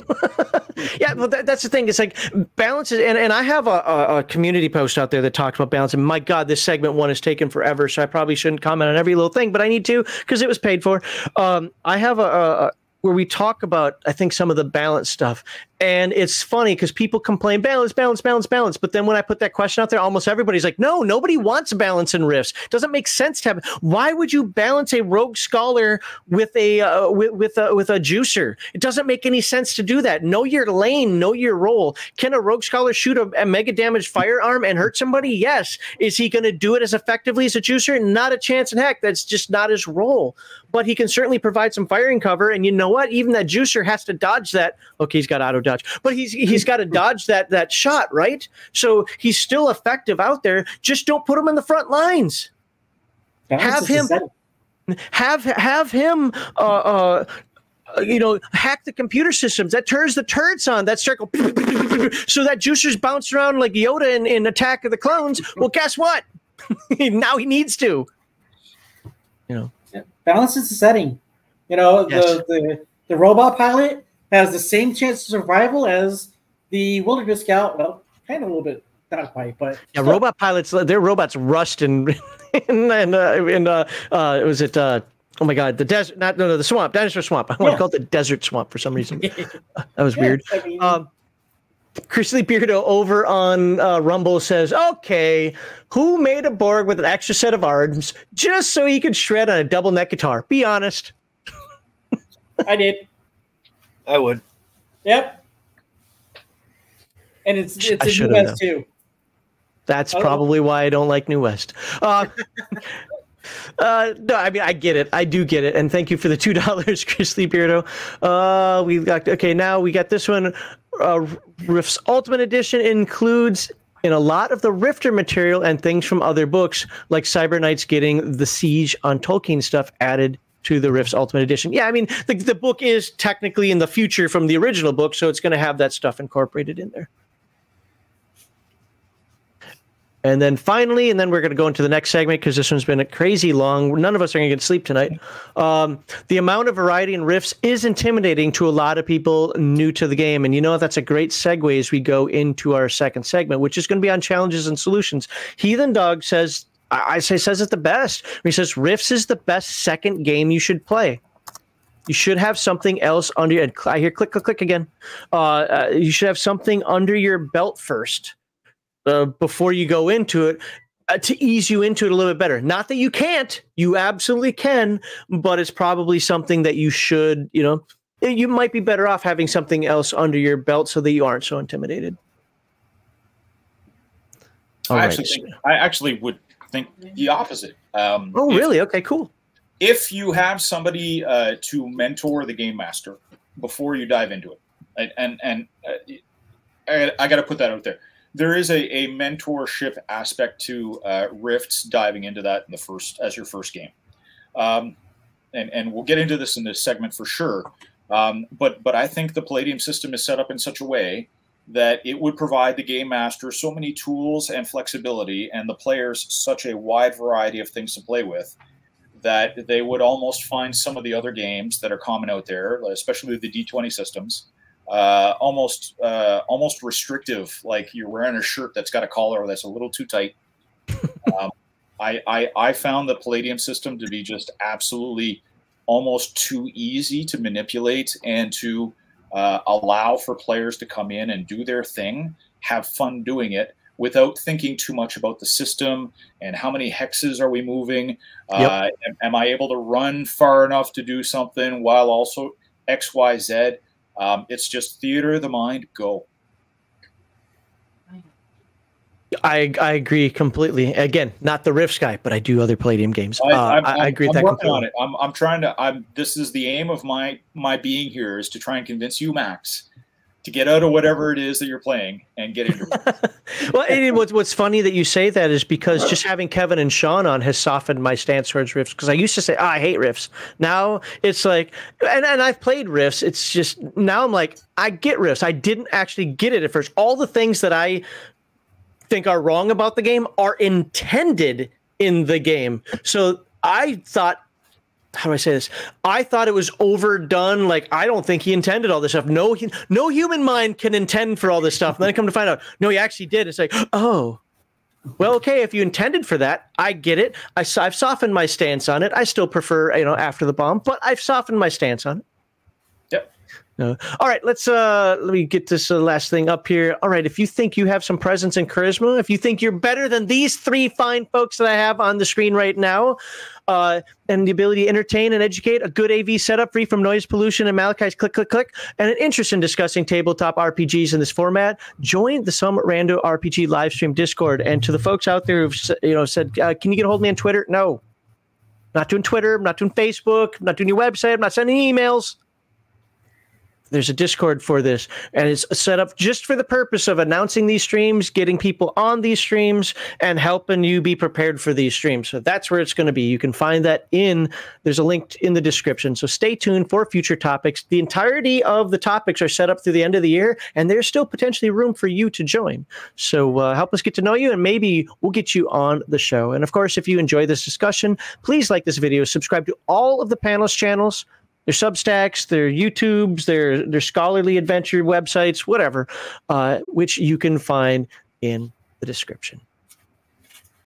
Speaker 1: yeah, well, that, that's the thing. It's like balance is, and, and I have a, a, a, community post out there that talks about balance. And my God, this segment one has taken forever, so I probably shouldn't comment on every little thing, but I need to because it was paid for. Um, I have a, a where we talk about I think some of the balance stuff. And it's funny because people complain balance, balance, balance, balance. But then when I put that question out there, almost everybody's like, no, nobody wants balance in Rifts. Doesn't make sense to have. Why would you balance a rogue scholar with a uh, with with a with a juicer? It doesn't make any sense to do that. Know your lane, know your role. Can a rogue scholar shoot a, a mega damage firearm and hurt somebody? Yes. Is he going to do it as effectively as a juicer? Not a chance in heck. That's just not his role. But he can certainly provide some firing cover. And you know what? Even that juicer has to dodge that. Okay, he's got auto dodge, but he's he's got to <laughs> dodge that that shot, right? So he's still effective out there. Just don't put him in the front lines. have him have have him uh, uh, you know, hack the computer systems. That turns the turrets on. That circle, <laughs> so that juicer's bounced around like Yoda in, in Attack of the Clones. Well, guess what? <laughs> now he needs to. You know,
Speaker 3: yeah. balance is the setting. You know, yes. the, the the robot pilot has the same chance of survival as the wilderness scout. Well, kind of a little bit not quite, but
Speaker 1: yeah, robot pilots. Their robots rust and <laughs> in in, uh, in uh, uh, was it uh, oh my god the desert not no no the swamp dinosaur swamp. I want yeah. to call it the desert swamp for some reason. <laughs> that was yeah, weird. I mean, um, Grizzly Beardo over on uh, Rumble says, "Okay, who made a Borg with an extra set of arms just so he could shred on a double neck guitar? Be honest."
Speaker 3: I did.
Speaker 4: I would.
Speaker 3: Yep. And it's it's in US too.
Speaker 1: That's oh. probably why I don't like New West. Uh, uh, no, I mean I get it. I do get it, and thank you for the two <laughs> dollars, Grizzly Beardo. Uh, we got okay. Now we got this one. Uh, Rifts Ultimate Edition includes in a lot of the Rifter material and things from other books, like Cyber Knights getting the Siege on Tolkeen stuff added to the Rifts Ultimate Edition. Yeah, I mean, the, the book is technically in the future from the original book, so it's going to have that stuff incorporated in there. And then finally, and then we're going to go into the next segment because this one's been a crazy long. None of us are going to get sleep tonight. Um, the amount of variety in Rifts is intimidating to a lot of people new to the game. And you know, that's a great segue as we go into our second segment, which is going to be on challenges and solutions. Heathen Dog says I say says it the best. He says Rifts is the best second game you should play. You should have something else under. your. I hear click click click again. Uh, uh, you should have something under your belt first uh, before you go into it uh, to ease you into it a little bit better. Not that you can't. You absolutely can, but it's probably something that you should. You know, you might be better off having something else under your belt so that you aren't so intimidated.
Speaker 2: I right. actually, think, I actually would think the opposite. Um,
Speaker 1: oh, really? If, okay, cool.
Speaker 2: If you have somebody uh, to mentor the game master before you dive into it, and and, and uh, I, I got to put that out there. There is a, a mentorship aspect to uh, Rifts diving into that in the first as your first game, um, and and we'll get into this in this segment for sure. Um, but but I think the Palladium system is set up in such a way that it would provide the game master so many tools and flexibility and the players such a wide variety of things to play with that they would almost find some of the other games that are common out there, especially the D20 systems, uh, almost uh, almost restrictive. Like you're wearing a shirt that's got a collar that's a little too tight. <laughs> um, I, I I found the Palladium system to be just absolutely almost too easy to manipulate and to uh, allow for players to come in and do their thing, have fun doing it without thinking too much about the system and how many hexes are we moving. Yep. Uh, am, am, I able to run far enough to do something while also X, Y, Z? Um, it's just theater of the mind. Go.
Speaker 1: I I agree completely. Again, not the Rifts guy, but I do other Palladium games. I, uh, I, I agree
Speaker 2: I'm
Speaker 1: with that
Speaker 2: working
Speaker 1: completely.
Speaker 2: on it. I'm, I'm trying to. I'm. This is the aim of my my being here is to try and convince you, Max, to get out of whatever it is that you're playing and get into. it. <laughs>
Speaker 1: well, and what's what's funny that you say that is because just having Kevin and Sean on has softened my stance towards Rifts. Because I used to say, oh, I hate Rifts. Now it's like, and, and I've played Rifts. It's just now I'm like, I get Rifts. I didn't actually get it at first. All the things that I think are wrong about the game are intended in the game. So I thought how do I say this? I thought it was overdone. Like I don't think he intended all this stuff. No, hu- no human mind can intend for all this stuff. And then I come to find out, no, he actually did. It's like, oh, well, okay. If you intended for that, I get it. I, have softened my stance on it. I still prefer, you know, after the bomb, but I've softened my stance on it. No. All right, let's uh let me get this uh, last thing up here. All right, if you think you have some presence and charisma, if you think you're better than these three fine folks that I have on the screen right now, uh, and the ability to entertain and educate, a good AV setup free from noise pollution and Malaky's click click click, and an interest in discussing tabletop RPGs in this format, join the Some Rando RPG live stream Discord. And to the folks out there who've you know said, uh, "Can you get a hold of me on Twitter?" No, not doing Twitter. I'm not doing Facebook. I'm not doing your website. I'm not sending emails there's a discord for this and it's set up just for the purpose of announcing these streams getting people on these streams and helping you be prepared for these streams. So that's where it's going to be. You can find that in there's a link in the description. So stay tuned for future topics. The entirety of the topics are set up through the end of the year and there's still potentially room for you to join. So uh, help us get to know you and maybe we'll get you on the show. And of course if you enjoy this discussion please like this video subscribe to all of the panelists channels their Substacks, their YouTubes, their their scholarly adventure websites, whatever, uh, which you can find in the description.